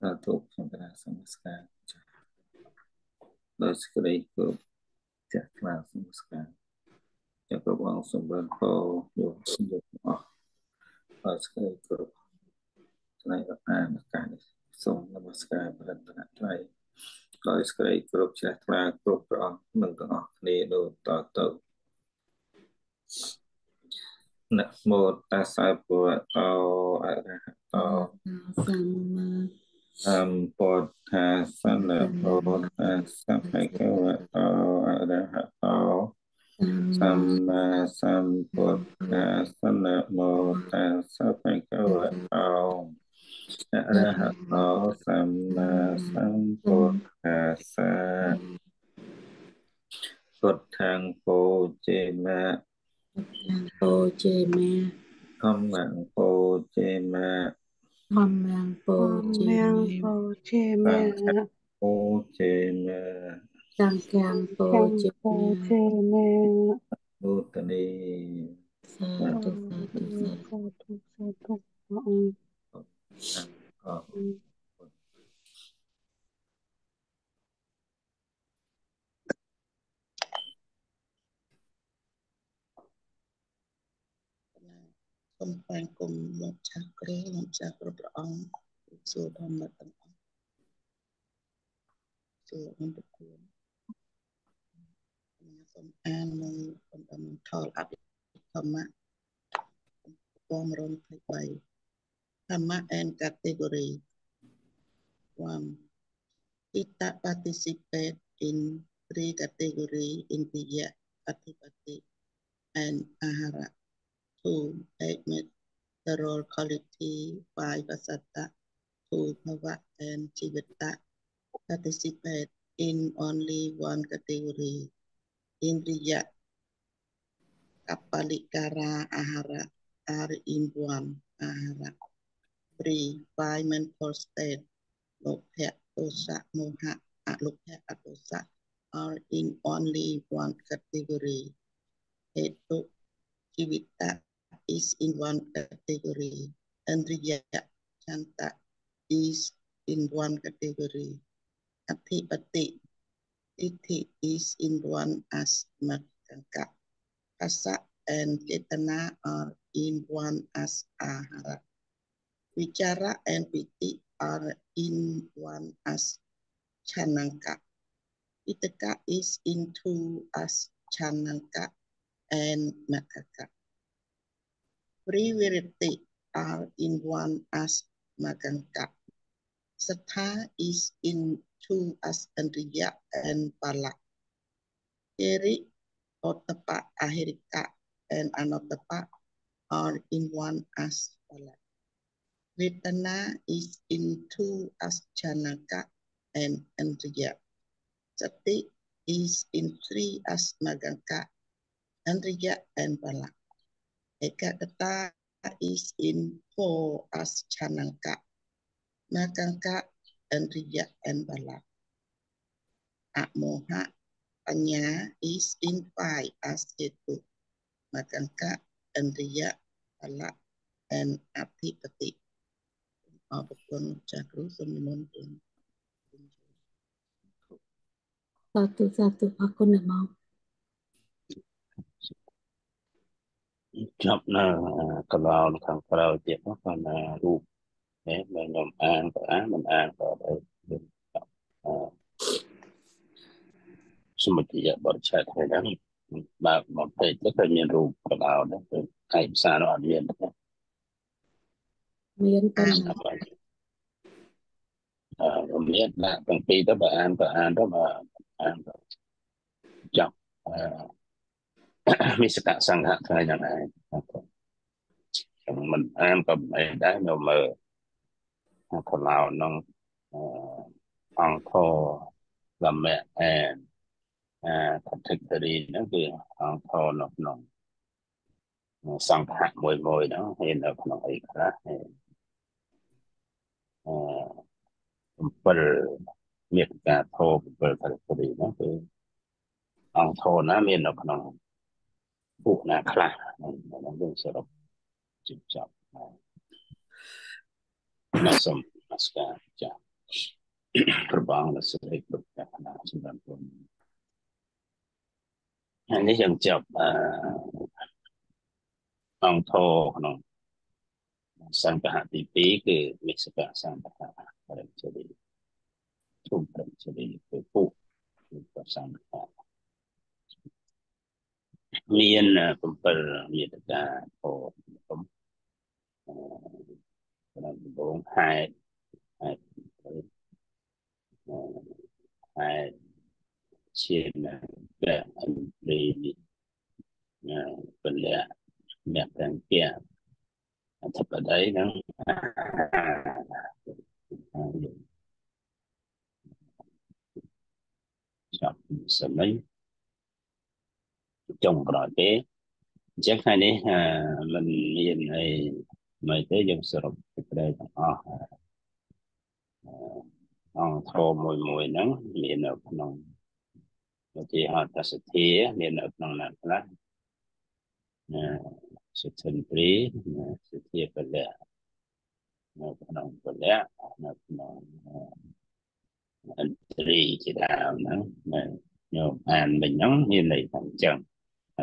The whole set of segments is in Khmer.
សាធុសន្តានសមស្ការដោយសេចក្តីគោរពចាក់ថ្លាសមស្ការចាក់គ្រប់អង្គសម្បត្តិពោយកយកអស់ដោយសេចក្តីគោរពថ្លៃរកអានកានេះសូមនមស្ការព្រះតនត្រ័យដោយសេចក្តីគោរពជ្រះថ្លាគ្រប់ព្រះអង្គនិងទាំងអស់គ្នាដូចតទៅនមោតាសាពុទ្ធោអរហតោសម្មា um, Bồ Tát Sa Lợi Bồ Tát Sa Phai Kêu Vệ Tô A Đa Hạ Tô Samma Sambuddha Sanna Mô Tát Sa Phai Kêu Vệ Tô A Đa Hạ Tô Samma Sambuddha Sa Phật Thang Phô Chê Ma Phô Chê Ma Không Mạng Phô Chê Ma Nam Mô Bồ Đề Nam Mô Chê Mê. Bồ Đề Mê. Sang Cam Bồ Bồ Tát Ni. Sa Tu Sa Tu Sa Tu. Sa សង្ឃំពោចេមៈចេមៈឧតនីសាធុសាធុសាធុសាធុអរសូមថ្វាយគុំលោកចាស់គ្រូលោកចាស់គ្រប់ព្រះអង្គសួរធម្មទាំងអស់សួរអន្តគុណសូមអាននៅបណ្ដំថលអភិធម្មៈបង123ធម្មៈ and category 1 it participate in three category in the Adhipati and Ahara to admit the role quality by Vasata to Bhava and Chivita participate in only one category, In Indriya, Kapalikara, Ahara, are in one Ahara. Three, by mental state, Lokhya, Dosa, Moha, Lokhya, Adosa, are in only one category, Hetu, Chivita, is in one category. and Andriya Chanta is in one category. Adhipati Iti is in one as Makanka. Kasa and Ketana are in one as Ahara. Vichara and Piti are in one as Chananka. Itaka is in two as Chananka and Makaka. Privirti are in one as Magangka. Satha is in two as Andriya and Pala. Eri, Otapa, Ahirika, and Anotapa are in one as Pala. Vedana is in two as Chanaka and Andriya. Sati is in three as Magangka, Andriya, and Pala. Ekagata is in four as Chananka, Nakangka, and Riya and Bala. Amoha Panya is in five as Etu, Nakangka, and Riya, Bala, and Adhipati. អរគុណចាស់គ្រូសូមនិមន្ត Satu satu aku nak mau. ចាប់នៅកន្លងខាងក្រៅទៀតនោះគាត់ណារូបនេះបើខ្ញុំអានក៏អានមិនអានក៏ដោយសមុទ្យបរិច្ឆេទហ្នឹងបើមកពេកទៅគឺមានរូបកណ្ដោដែរគឺឯកសារនោះអត់មានទេមានប៉ុណ្ណាអឺមានដាក់ទាំងពីរទៅបើអានក៏អានទៅបើអានទៅចាប់អឺ មានសកសង្ឃៈថ្ងៃយ៉ាងណាមិនអានក៏មិនដែរនៅមើលកន្លៅក្នុងអង្គរលមៈអែនអា category ហ្នឹងគឺអង្គរនៅក្នុងសង្ឃៈមួយមួយហ្នឹងហើយនៅក្នុងអីខ្លះហើយអឺ7មេត្តាធោ7 category ហ្នឹងគឺអង្គធរណាមាននៅក្នុង ពួកណាខ្លះហ្នឹងយើងសរុបជិះចាប់មកសូមនមស្ការចា៎ព្រះអង្គលោកស្រីគ្រប់កាលណាសម្រាប់ខ្ញុំហើយនេះយើងចប់អឺអង្គធរក្នុងសង្កហទី2គឺវិសកសង្កហបរិជលីជុំបរិជលីគឺពុគឺសង្កហ មាន7មេត្តាពោខ្ញុំអឺក្នុងដំបងហេតុហេតុហេតុជាព្រះអន្តរីពលៈអ្នកទាំងជាអធិបតីនឹងចាប់សម័យ ចុងក្រោយទេអញ្ចឹងថ្ងៃនេះមិនមានអីមិនទេយើងសរុបសេចក្តីទាំងអស់អង្គធម៌មួយមួយហ្នឹងមាននៅក្នុងឧទាហរណ៍តសធាមាននៅក្នុងណាខ្លះសុធិនព្រីសុធាពលៈនៅក្នុងពលៈនៅក្នុងអន្តរីជាដើមហ្នឹងញោមអានមិញហ្នឹងមានន័យថាអញ្ចឹង ဓ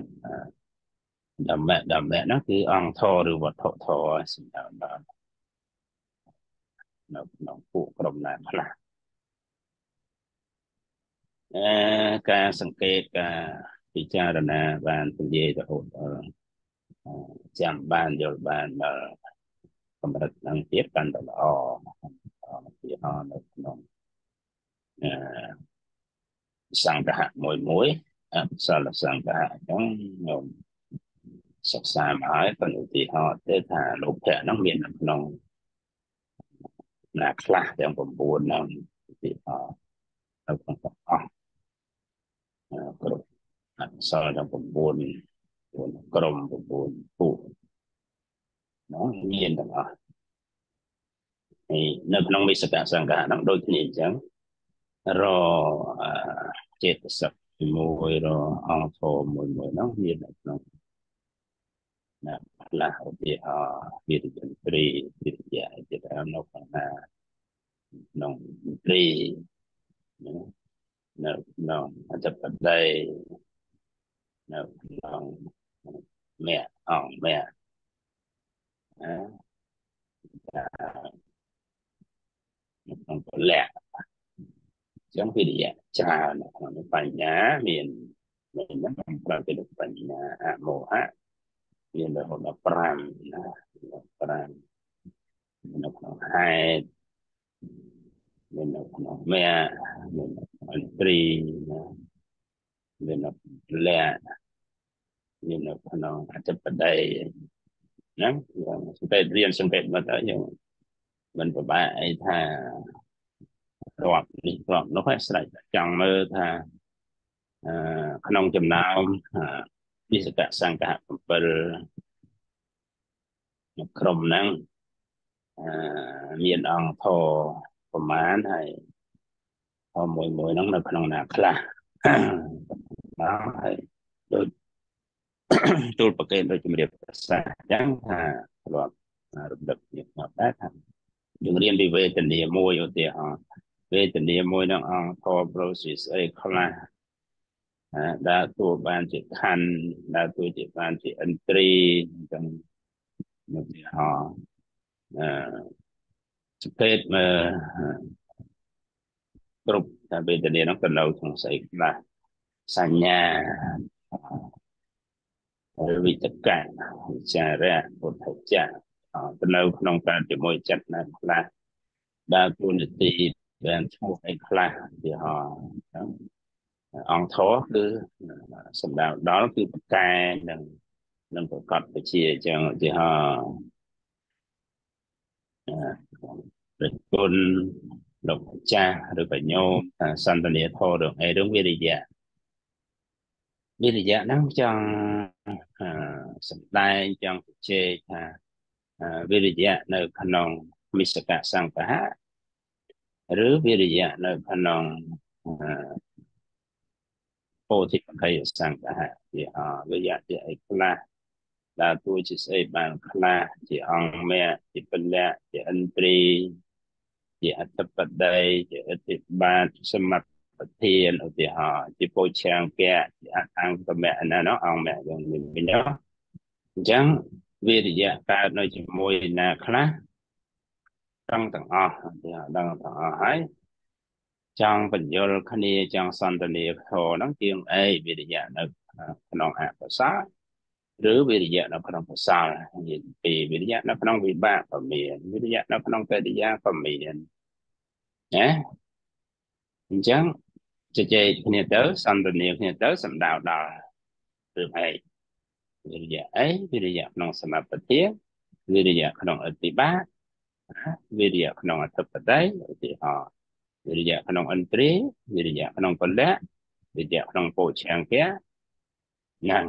ម္មធម្មហ្នឹងគឺអង្គធរឬវត្ថុធរសម្ដៅដល់នៅក្នុងពួកក្រុមណាខ្លះអឺការសង្កេតការពិចារណាបានពលាយរហូតដល់ចាំបានយល់បានដល់កម្រិតនឹងទៀតកាន់តែល្អទីហោនៅក្នុងអឺសង្កហមួយមួយ អបសលសង្កហអញ្ចឹងខ្ញុំសិក្សាមកហើយប៉ុន្តែឧទាហរណ៍ទេថាលោកភៈហ្នឹងមាននៅក្នុងណាខ្លះទាំង9ហ្នឹងឧទាហរណ៍នៅក្នុងទាំងអស់គ្រប់អក្សរទាំង9ក្រុម9ពួកនោះមានទាំងអស់ហើយនៅក្នុងវិសកសង្កាហ្នឹងដូចគ្នាអញ្ចឹងរចេតសិក មួយរអង្គធម៌មួយមួយហ្នឹងមាននៅក្នុងណាខ្លះឧទាហរណ៍វិរិយន្ត្រីវិរិយៈជាដើមនៅក្នុងណាក្នុងត្រីនៅក្នុងអត្តបតីនៅក្នុងមេអង្គមេអឺក្នុងពលៈ ចឹងវិរិយៈច្រើនក្នុងបញ្ញាមានមានហ្នឹងប្រតិបត្តិបញ្ញាអមោហៈមានរហូតដល់5ណា5នៅក្នុងហេតុមាននៅក្នុងមេមាននៅក្នុងអន្ត្រីណាមាននៅលៈមាននៅក្នុងអធិបតីណាយើងសង្កេតរៀនសង្កេតមកទៅយើងមិនពិបាកអីថា រាប់នេះរាប់នោះឲ្យស្រេចចង់មើលថាអឺក្នុងចំណោមវិសកសង្កហ7ក្រុមហ្នឹងអឺមានអង្គធរប្រមាណហើយធរមួយមួយហ្នឹងនៅក្នុងណាខ្លះបាទហើយដូចទូលប្រកេនដូចជំរាបប្រសាអញ្ចឹងថាធ្លាប់រំលឹកខ្ញុំមកដែរថាយើងរៀនពីវេទនាមួយឧទាហរណ៍ វេទនាមួយនឹងអង្គធរ process អីខ្លះដើរតួបានជាខណ្ឌដើរតួជាបានជាឥន្ទ្រីអញ្ចឹងឧទាហរណ៍អឺសង្កេតមើលគ្រប់តែវេទនានោះទៅនៅក្នុងស្អីខ្លះសញ្ញាវិតកៈវិចារៈពុទ្ធចៈទៅនៅក្នុងការជាមួយចិត្តណាខ្លះដើរទូនាទី បានឈ្មោះអីខ្លះទីហោអង្គធរគឺសម្ដៅដល់គឺប្រកែនឹងនឹងប្រកបវិជាអញ្ចឹងឧទាហរណ៍ព្រះគុណលោកម្ចាស់ឬបញោមសន្តានាធររឿងអីរឿងវិរិយៈវិរិយៈហ្នឹងចង់សម្ដែងចង់ជជែកថាវិរិយៈនៅក្នុងមិសកសង្កហៈ ឬវិរិយៈនៅក្នុងពោធិបខ័យសង្កហៈជាអវិយៈជាអីខ្លះដើរតួជាស្អីបានខ្លះជាអង្គមៈជាពលៈជាឥន្ទ្រីជាជាអធិបតីជាអធិបាលសមត្ថប្រធានឧទាហរណ៍ជាពោឆាងពៈជាអង្គមៈណានោះអង្គមៈយ៉ាងនេះវិញអញ្ចឹងវិរិយៈកើតនៅជាមួយណាខ្លះ ដឹងទាំងអស់ដឹងទាំងអស់ហើយចង់បញ្យល់គ្នាចង់សន្ទនាធរហ្នឹងជាងអីវិរិយៈនៅក្នុងអកុសលឬវិរិយៈនៅក្នុងកុសលនិយាយពីវិរិយៈនៅក្នុងវិបាកក៏មានវិរិយៈនៅក្នុងបរិយាក៏មានណាអញ្ចឹងជជែកគ្នាទៅសន្ទនាគ្នាទៅសំដៅដល់រឿងអីវិរិយៈអីវិរិយៈក្នុងសមបទាវិរិយៈក្នុងអតិបា វិរិយៈក្នុងអធិបតីឧទាហរណ៍វិរិយៈក្នុងអន្ត្រីវិរិយៈក្នុងពលៈវិរិយៈក្នុងពោឆង្គៈហ្នឹង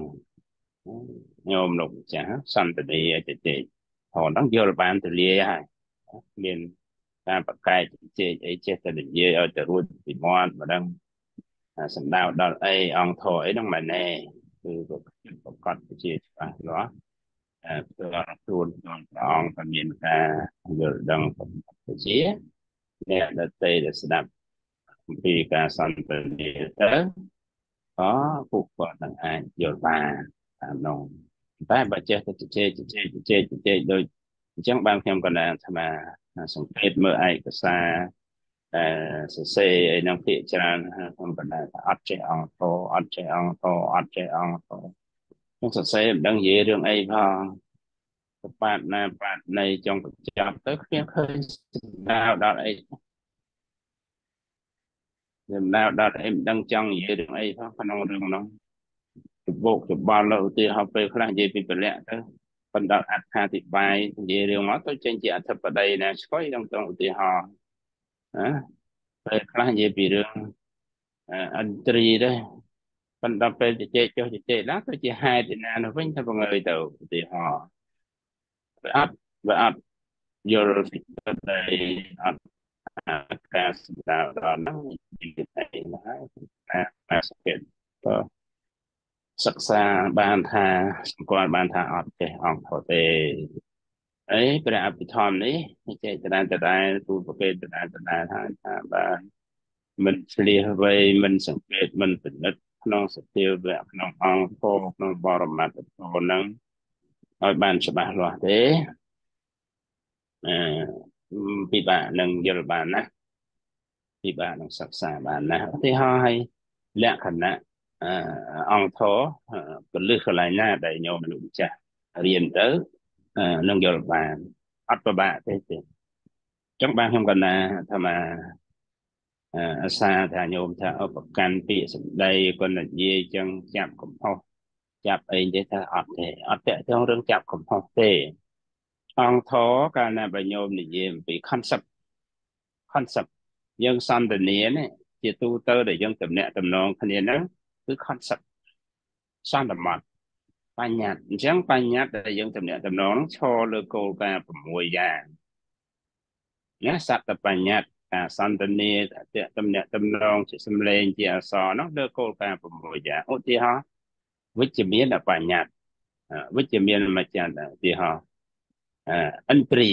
ញោមលោកចាស់សន្តិនិតិតិហនហ្នឹងយល់បានទលាយហើយមានការបកកែជជែកអីចេះតែនិយាយឲ្យទៅរួចពីមាត់ម្ដងសម្ដៅដល់អីអង្គធរអីហ្នឹងមិនណែគឺប្រកបជាច្បាស់លាស់ អឺព្រោះខ្លួនក្នុងព្រះអង្គក៏មានការយល់ដឹងជាអ្នកដតីដែលស្ដាប់ពីការសន្ទនាទៅក៏ពួកគាត់នឹងអាចយល់បានតាមនោះតែបើចេះតែជជែកជជែកជជែកជជែកដូចអញ្ចឹងបានខ្ញុំក៏ណាស្មាសង្កេតមើលឯកសារអឺសរសេរអីនឹងភាកច្រើនខ្ញុំក៏ណាអត់ចេះអង្គតអត់ចេះអង្គតអត់ចេះអង្គត ខ្ញុំសរសេរមិនដឹងនិយាយរឿងអីផងបាតណាបាតនៃចុងបញ្ចប់ទៅគ្មានឃើញសម្ដៅដល់អីសម្ដៅដល់អីមិនដឹងចង់និយាយរឿងអីផងក្នុងរឿងនោះច្បោកច្បល់លើឧទាហរណ៍ពេលខ្លះនិយាយពីពលៈទៅបណ្ដាអត្ថាធិប្បាយនិយាយរឿងមកទៅចេញជាអធិបតីណាឆ្កុយក្នុងត្រង់ឧទាហរណ៍ណាពេលខ្លះនិយាយពីរឿងអន្ត្រីដែរ បណ្ដាពេលជជែកចុះជជែកឡើងទៅជាហេតុណានោះវិញទៅបង្ើយទៅឧទាហរណ៍វាអត់វាអត់យល់ពីតែអត់ការសម្ដៅដល់ហ្នឹងនិយាយតែណាតែសង្កេតទៅសិក្សាបានថាសម្គាល់បានថាអត់ចេះអង្គធទេអីព្រះអភិធម្មនេះចេះតដានតដែរទូលប្រកេតតដានតដែរថាថាបានមិនឆ្លៀសវៃមិនសង្កេតមិនពិនិត្យ ក្នុងសភាវៈក្នុងអង្គធក្នុងបរមត្តធម៌នឹងឲ្យបានច្បាស់លាស់ទេអឺពិបាកនឹងយល់បានណាពិបាកនឹងសិក្សាបានណាឧទាហរណ៍ឲ្យលក្ខណៈអង្គធរពលិះកន្លែងណាដែលញោមមនុស្សចាស់រៀនទៅនឹងយល់បានអត់ពិបាកទេទេចឹងបានខ្ញុំកណ្ណាថាមក អាសាថាញោមថាឧបកម្មពាក្យសម្ដីគាត់និយាយចឹងចាប់កំហុសចាប់អីទេថាអត់ទេអត់តេតងរឿងចាប់កំហុសទេ អង្គធរកាលណាបញោមនិយាយអំពី concept concept យើងសន្តានានេះជាទូទៅដែលយើងតំណាក់តំណងគ្នាហ្នឹងគឺ concept សន្មតបញ្ញត្តិអញ្ចឹងបញ្ញត្តិដែលយើងតំណាក់តំណងឈរលើគោលការណ៍6យ៉ាងណាសត្វបញ្ញត្តិ ការសន្តានាតតំណាក់តំណងជាសំឡេងជាអក្សរនោះលើគោលការណ៍6យ៉ាងឧទាហរណ៍វិជ្ជមានបញ្ញត្តិវិជ្ជមានមកចាឧទាហរណ៍អន្ត្រី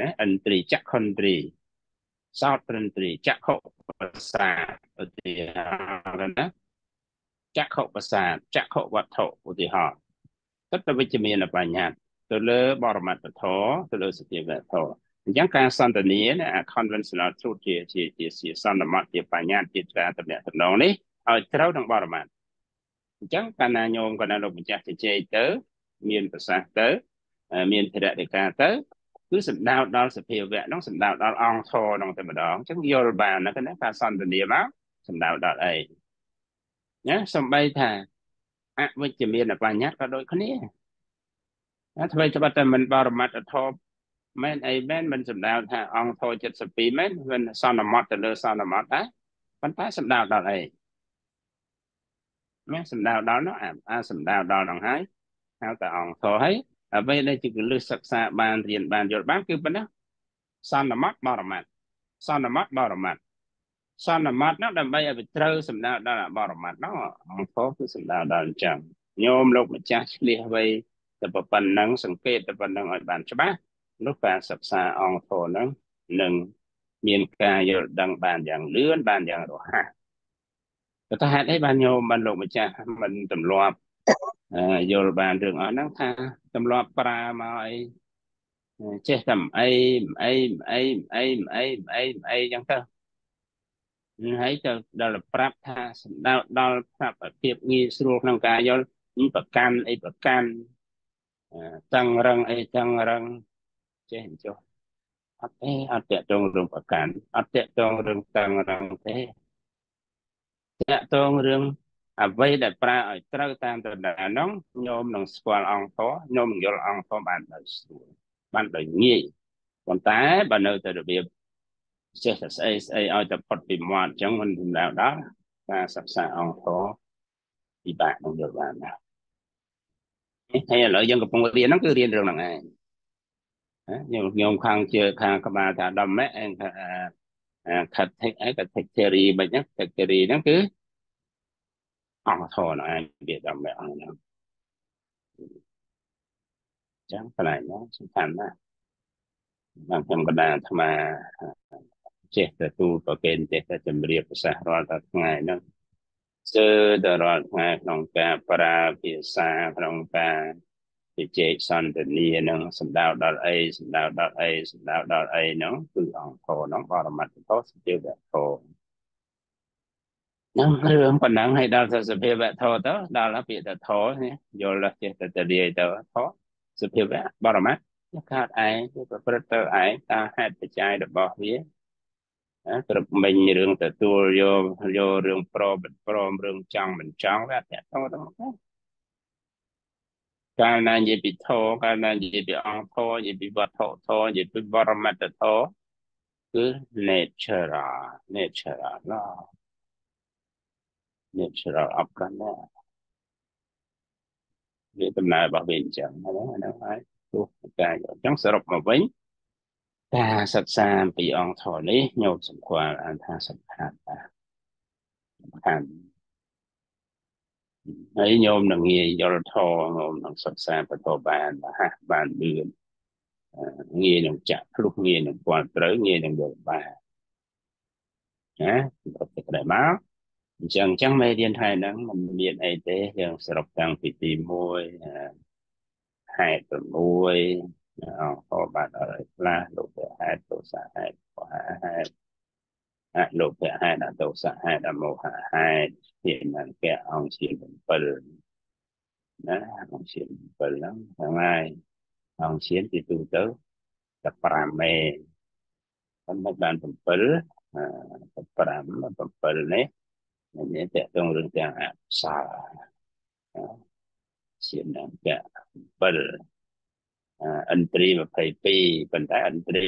ណាអន្ត្រីចក្ខុន្ត្រីសោតត្រន្ត្រីចក្ខុប្រសាឧទាហរណ៍ណាចក្ខុប្រសាទចក្ខុវត្ថុឧទាហរណ៍ទឹកទៅវិជ្ជមានបញ្ញត្តិទៅលើបរមត្តធម៌ទៅលើសភាវៈធម៌ អញ្ចឹងការសន្តានាអា conventional truth ជាជាជាជាសន្មតជាបញ្ញត្តិជាការតំណាក់តំណងនេះឲ្យត្រូវនឹងបរមត្តអញ្ចឹងកាលណាញោមកាលណាលោកម្ចាស់ជជែកទៅ មានប្រសាសន៍ទៅ មានធរតិកាទៅគឺសំដៅដល់សភាវៈនោះសំដៅដល់អង្គធរនោះតែម្ដងអញ្ចឹងយល់បានណាការសន្តានាមកសំដៅដល់អីណាសំបីថាអវិជ្ជមានបញ្ញត្តិក៏ដូចគ្នាណាធ្វើច្បាប់តែមិនបរមត្តធម៌ មែនអីមែនមិនសំដៅថាអង្គធរ72មែនមិនសន្មត់ទៅលើសន្មត់ដែរប៉ុន្តែសំដៅដល់អីណាសំដៅដល់នោះអាសំដៅដល់នោះហើយហៅតែអង្គធរហើយអ្វីដែលជាកលឹះសិក្សាបានរៀនបានយល់បានគឺប៉ុណ្ណាសន្មត់បរមត្តសន្មត់បរមត្តសន្មត់នោះដើម្បីឲ្យវាត្រូវសម្ដៅដល់អបរមត្តនោះអង្គធគឺសម្ដៅដល់អញ្ចឹងញោមលោកម្ចាស់ឆ្លៀសអ្វីតែប៉ុណ្ណឹងសង្កេតតែប៉ុណ្ណឹងឲ្យបានច្បាស់ នោះការសិក្សាអង្គធហ្នឹងនឹងមានការយល់ដឹងបានយ៉ាងលឿនបានយ៉ាងរហ័សតែហេតុអីបានញោមបានលោកម្ចាស់មិនទម្លាប់យល់បានរឿងអស់ហ្នឹងថាទម្លាប់ប្រើមកអីចេះតែអីអីអីអីអីអីអីចឹងទៅហើយទៅដល់ប្រាប់ថាសម្ដៅដល់ប្រាប់ភាពងាយស្រួលក្នុងការយល់ប្រកាន់អីប្រកាន់តឹងរឹងអីតឹងរឹង ចេះចុះអត់ទេអត់តកតងរឿងប្រកាន់អត់តកតងរឿងតឹងរឹងទេតកតងរឿងអ្វីដែលប្រើឲ្យត្រូវតាមតដានោះញោមនឹងស្គាល់អង្គធម៌ញោមនឹងយល់អង្គធម៌បានដោយស្រួលបានដោយងាយប៉ុន្តែបើនៅតែរបៀបចេះតែស្អីស្អីឲ្យតែផុតពីមាត់អញ្ចឹងមិនសម្ដៅដល់ការសិក្សាអង្គធម៌ពិបាកនឹងយល់បានណាហើយឥឡូវយើងកំពុងរៀនហ្នឹងគឺរៀនរឿងហ្នឹងឯង ខ្ញុំខ្ញុំខាងជើខាងក្បាលថាដំម៉ែអែងថាខិត take អីក៏ take theory មិនហ្នឹង take theory ហ្នឹងគឺអង្គធនឯងវាដំម៉ែអង្គហ្នឹងចឹងកន្លែងហ្នឹងសំខាន់ណាស់បានខ្ញុំកណ្ដាអាត្មាចេះតែទូប្រកេនចេះតែជម្រាបប្រសាសន៍រាល់តែថ្ងៃហ្នឹងជើតែរាល់ថ្ងៃក្នុងការប្រាភាសាក្នុងការ ជជែកសន្ទនានឹងសម្ដៅដល់អីសម្ដៅដល់អីសម្ដៅដល់អីហ្នឹងគឺអង្គធហ្នឹងបរមត្តធសភាវៈធហ្នឹងរឿងប៉ុណ្ណឹងឲ្យដល់សភាវៈធទៅដល់ពាក្យទៅធនេះយល់ចេះតែទៅរាយទៅធសភាវៈបរមត្តខាតឯងគឺប្រព្រឹត្តទៅឯងតាមហេតុបច្ច័យរបស់វាត្រឹមមិញរឿងទទួលយកយករឿងប្រមិនព្រមរឿងចង់មិនចង់វាអត់តទៅទៅ កាលណានិយាយពីធម៌កាលណានិយាយពីអង្គធម៌និយាយពីវត្ថុធម៌និយាយពីបរមត្តធម៌គឺ natural natural law natural អបកណ្ណាវាដំណើររបស់វាអញ្ចឹងហ្នឹងហើយទោះកាយអញ្ចឹងសរុបមកវិញការសិក្សាពីអង្គធម៌នេះញោមសម្គាល់ថាសំខាន់ណាសំខាន់ ហើយញោមនឹងងាយយល់ធម៌ញោមនឹងសិក្សាបន្តបានហាស់បានលឿនងាយនឹងចាក់ភ្លុះងាយនឹងពាល់ត្រូវងាយនឹងយល់បានណាប្រតិក្រិយាមកអញ្ចឹងអញ្ចឹងមេរៀនថ្ងៃហ្នឹងมันមានអីទេយើងសរុបតាំងពីទី1ហេតុ6អងខបានអរិយខ្លះលោកហេតុទោសហេតុបហហេតុ អលោកហេតុអទោសហេតុអមោហហេតុជានឹងកែអង្គជា7ណាអង្គជា7ហ្នឹងហ្នឹងហើយអង្គជាទីទូទៅតែ5មេប៉ុន្តែបាន7 5 7នេះនេះតកតងរឿងទាំងអក្សរជានឹងកែ7អិនត្រី22ប៉ុន្តែអិនត្រី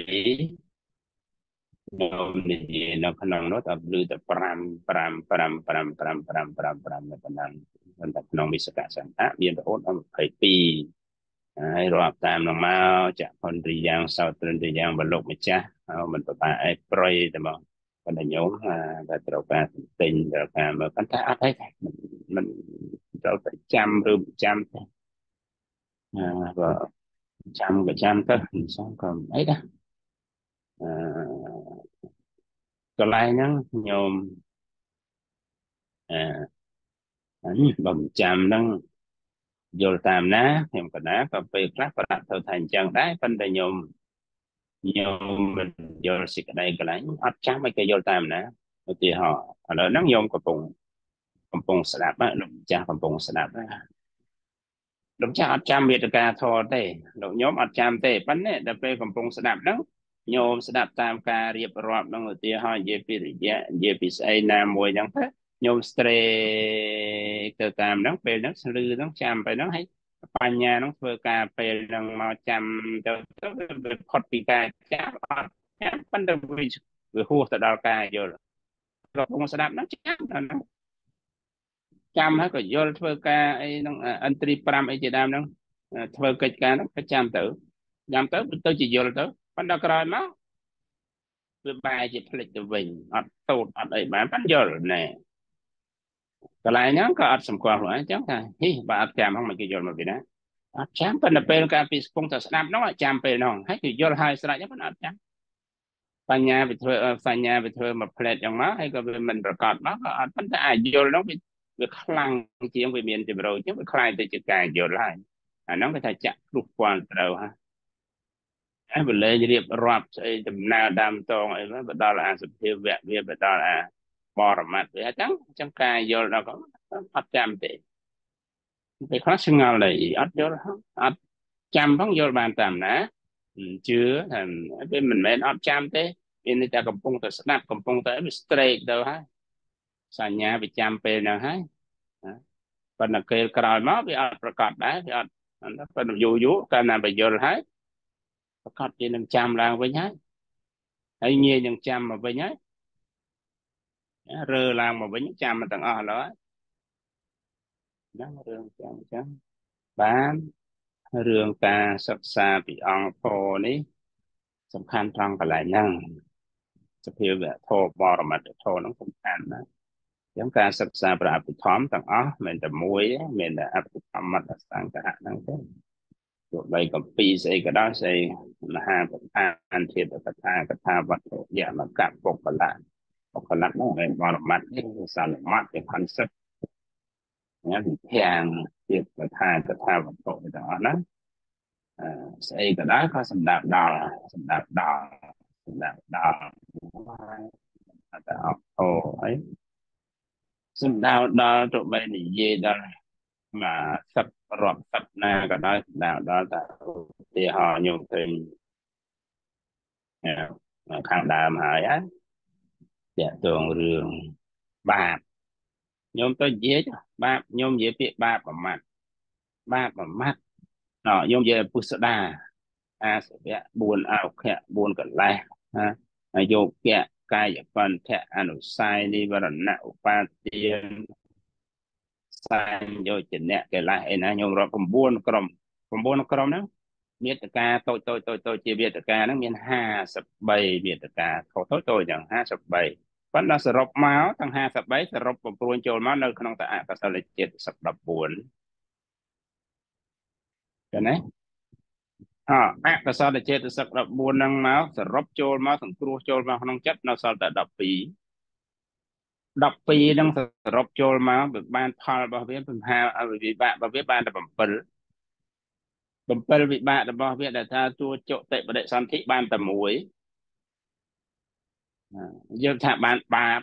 ខ្ញុំនិយាយនៅក្នុងនោះតែលឺតែ5 5 5 5 5 5 5 5នៅប៉ុណ្ណឹងប៉ុន្តែក្នុងវិសកសន្តៈមានរហូតដល់22ហើយរាប់តាមនឹងមកចាក់ផុនរីយ៉ាងសោតរិនរីយ៉ាងបលុកម្ចាស់មិនប្របាអីប្រយតែមកប៉ុន្តែញោមតែត្រូវការទិញត្រូវការមើលប៉ុន្តែអត់អីទេមិនត្រូវតែចាំឬចាំទេអឺក៏ចាំក៏ចាំទៅអញ្ចឹងក៏អីដែរអឺ កន្លែងហ្នឹងញោមអឺនេះបំចាំហ្នឹងយល់តាមណាខ្ញុំកណាក៏ពេលខ្លះប្រាប់ទៅថាអញ្ចឹងដែរប៉ុន្តែញោមញោមមិនយល់សេចក្តីកន្លែងអត់ចាំឲ្យគេយល់តាមណាឧទាហរណ៍ឥឡូវហ្នឹងញោមកំពុងកំពុងស្ដាប់លោកចាស់កំពុងស្ដាប់លោកចាស់អត់ចាំវេទិកាធរទេលោកញោមអត់ចាំទេប៉ុន្តែដល់ពេលកំពុងស្ដាប់ហ្នឹង ញោមស្ដាប់តាមការរៀបរាប់នឹងឧទាហរណ៍និយាយពីរយៈនិយាយពីស្អីណាមួយហ្នឹងទៅញោមស្រេកទៅតាមហ្នឹងពេលហ្នឹងស្លឺហ្នឹងចាំไปហ្នឹងហើយបញ្ញាហ្នឹងធ្វើការពេលហ្នឹងមកចាំទៅទៅផុតពីការចាំអត់ចាំប៉ុន្តែវាវាហួសទៅដល់ការយល់រកស្ដាប់ហ្នឹងចាំហ្នឹងចាំហើយក៏យល់ធ្វើការអីហ្នឹងអន្ត្រី5អីជាដើមហ្នឹងធ្វើកិច្ចការហ្នឹងក៏ចាំទៅចាំទៅទៅជាយល់ទៅ ប៉ុន្តែក្រោយមកវាបែរជាផ្លិចទៅវិញអត់តូតអត់អីបានប៉ាន់យល់ណែកន្លែងហ្នឹងក៏អត់សម្គាល់ខ្លួនឯងចឹងថាហីបើអត់ចាំហ្នឹងមិនគេយល់មកពីណាអត់ចាំប៉ុន្តែពេលការពីស្ពងទៅស្ដាប់ហ្នឹងចាំពេលហ្នឹងហើយគឺយល់ហើយស្រេចហ្នឹងប៉ុន្តែអត់ចាំបញ្ញាវាធ្វើសញ្ញាវាធ្វើមកផ្លែតយ៉ាងមកហើយក៏វាមិនប្រកបមកក៏អត់ប៉ុន្តែអាចយល់នោះវាវាខ្លាំងជាងវាមានជំរៅជាងវាខ្លាំងទៅជាការយល់ហើយអាហ្នឹងគេថាចាក់ព្រោះពាល់ត្រូវហ่า ហើយបលេងរៀបរាប់ស្អីដំណើរដើមតងអីមកបដល់អាសភាវៈវាបដល់អាបរមត្តវាអញ្ចឹងអញ្ចឹងការយល់ដល់ក៏អត់ចាំទេពេលខ្លះឆ្ងល់ដែរអត់យល់អត់ចាំផងយល់បានតាមណាជឿថាវាមិនមែនអត់ចាំទេវានេះតែកំពុងតែស្ដាប់កំពុងតែវា straight ទៅហើយសញ្ញាវាចាំពេលហ្នឹងហើយប៉ុន្តែពេលក្រោយមកវាអត់ប្រកាសដែរវាអត់ប៉ុន្តែយូរយូរកាលណាបញ្យល់ហើយ ប្រកាសវានឹងចាំឡើងវិញហើយហើយងាយនឹងចាំមកវិញហើយរើឡើងមកវិញចាំមកទាំងអស់ឥឡូវហ្នឹងរឿងចឹងចឹងបានរឿងការសិក្សាពីអង្គធរនេះ សំខាន់ត្រង់កន្លែងហ្នឹងសភាវៈធម៌បរមត្តធម៌ហ្នឹងសំខាន់ណាស់ចឹងការសិក្សាប្រអភិធម្មទាំងអស់មិនតែមួយមានតែអភិធម្មតសង្កហៈហ្នឹងទេ ទោះបីកំពីស្អីក៏ដោយស្អីមហាបតានធាតុកថាកថាវត្ថុយមកៈបុគ្គលៈបុគ្គលៈហ្នឹងបរមត្តនេះសន្មត្តជា concept ញ៉ាំភាំងទៀតកថាកថាវត្ថុទាំងអស់ហ្នឹងអឺស្អីក៏ដោយក៏សម្រាប់ដល់សម្រាប់ដល់សម្រាប់ដល់អត់អត់អូអីសម្ដៅដល់ទៅបីនិយាយដល់មកសឹក រាប់សឹកណាក៏ដោយសម្ដៅដល់តែឧទាហរណ៍ញោមឃើញខាងដើមហើយហ៎តាក់ទងរឿងបាបញោមទៅនិយាយបាបញោមនិយាយពាក្យបាបប្រមាត់បាបប្រមាត់ណញោមនិយាយពុស្ដាអាសវៈ4អោខៈ4កលេសណាយោគៈកាយបន្ថៈអនុសាយនិវរណៈឧបាទាន សាញយោចនៈកេលេសអីណាញោមរាប់9ក្រុម9ក្រុមហ្នឹងមេតកាតូចតូចតូចតូចជាមេតកាហ្នឹងមាន53មេតកាតូចតូចតូចយ៉ាង53ប៉ុន្តែសរុបមកទាំង53សរុបបំព្រួញចូលមកនៅក្នុងតអកុសលចិត្តស14ចឹងណាអអកុសលចិត្តសឹក14ហ្នឹងមកសរុបចូលមកសង្គ្រោះចូលមកក្នុងចិត្តនៅសល់តែ12 12ហ្នឹងសរុបចូលមកវាបានផលរបស់វាពិហាវិបាករបស់វាបានតែ7 7វិបាករបស់វាដែលថាតួចុតិបដិសន្ធិបានតែមួយយើងថាបានបាប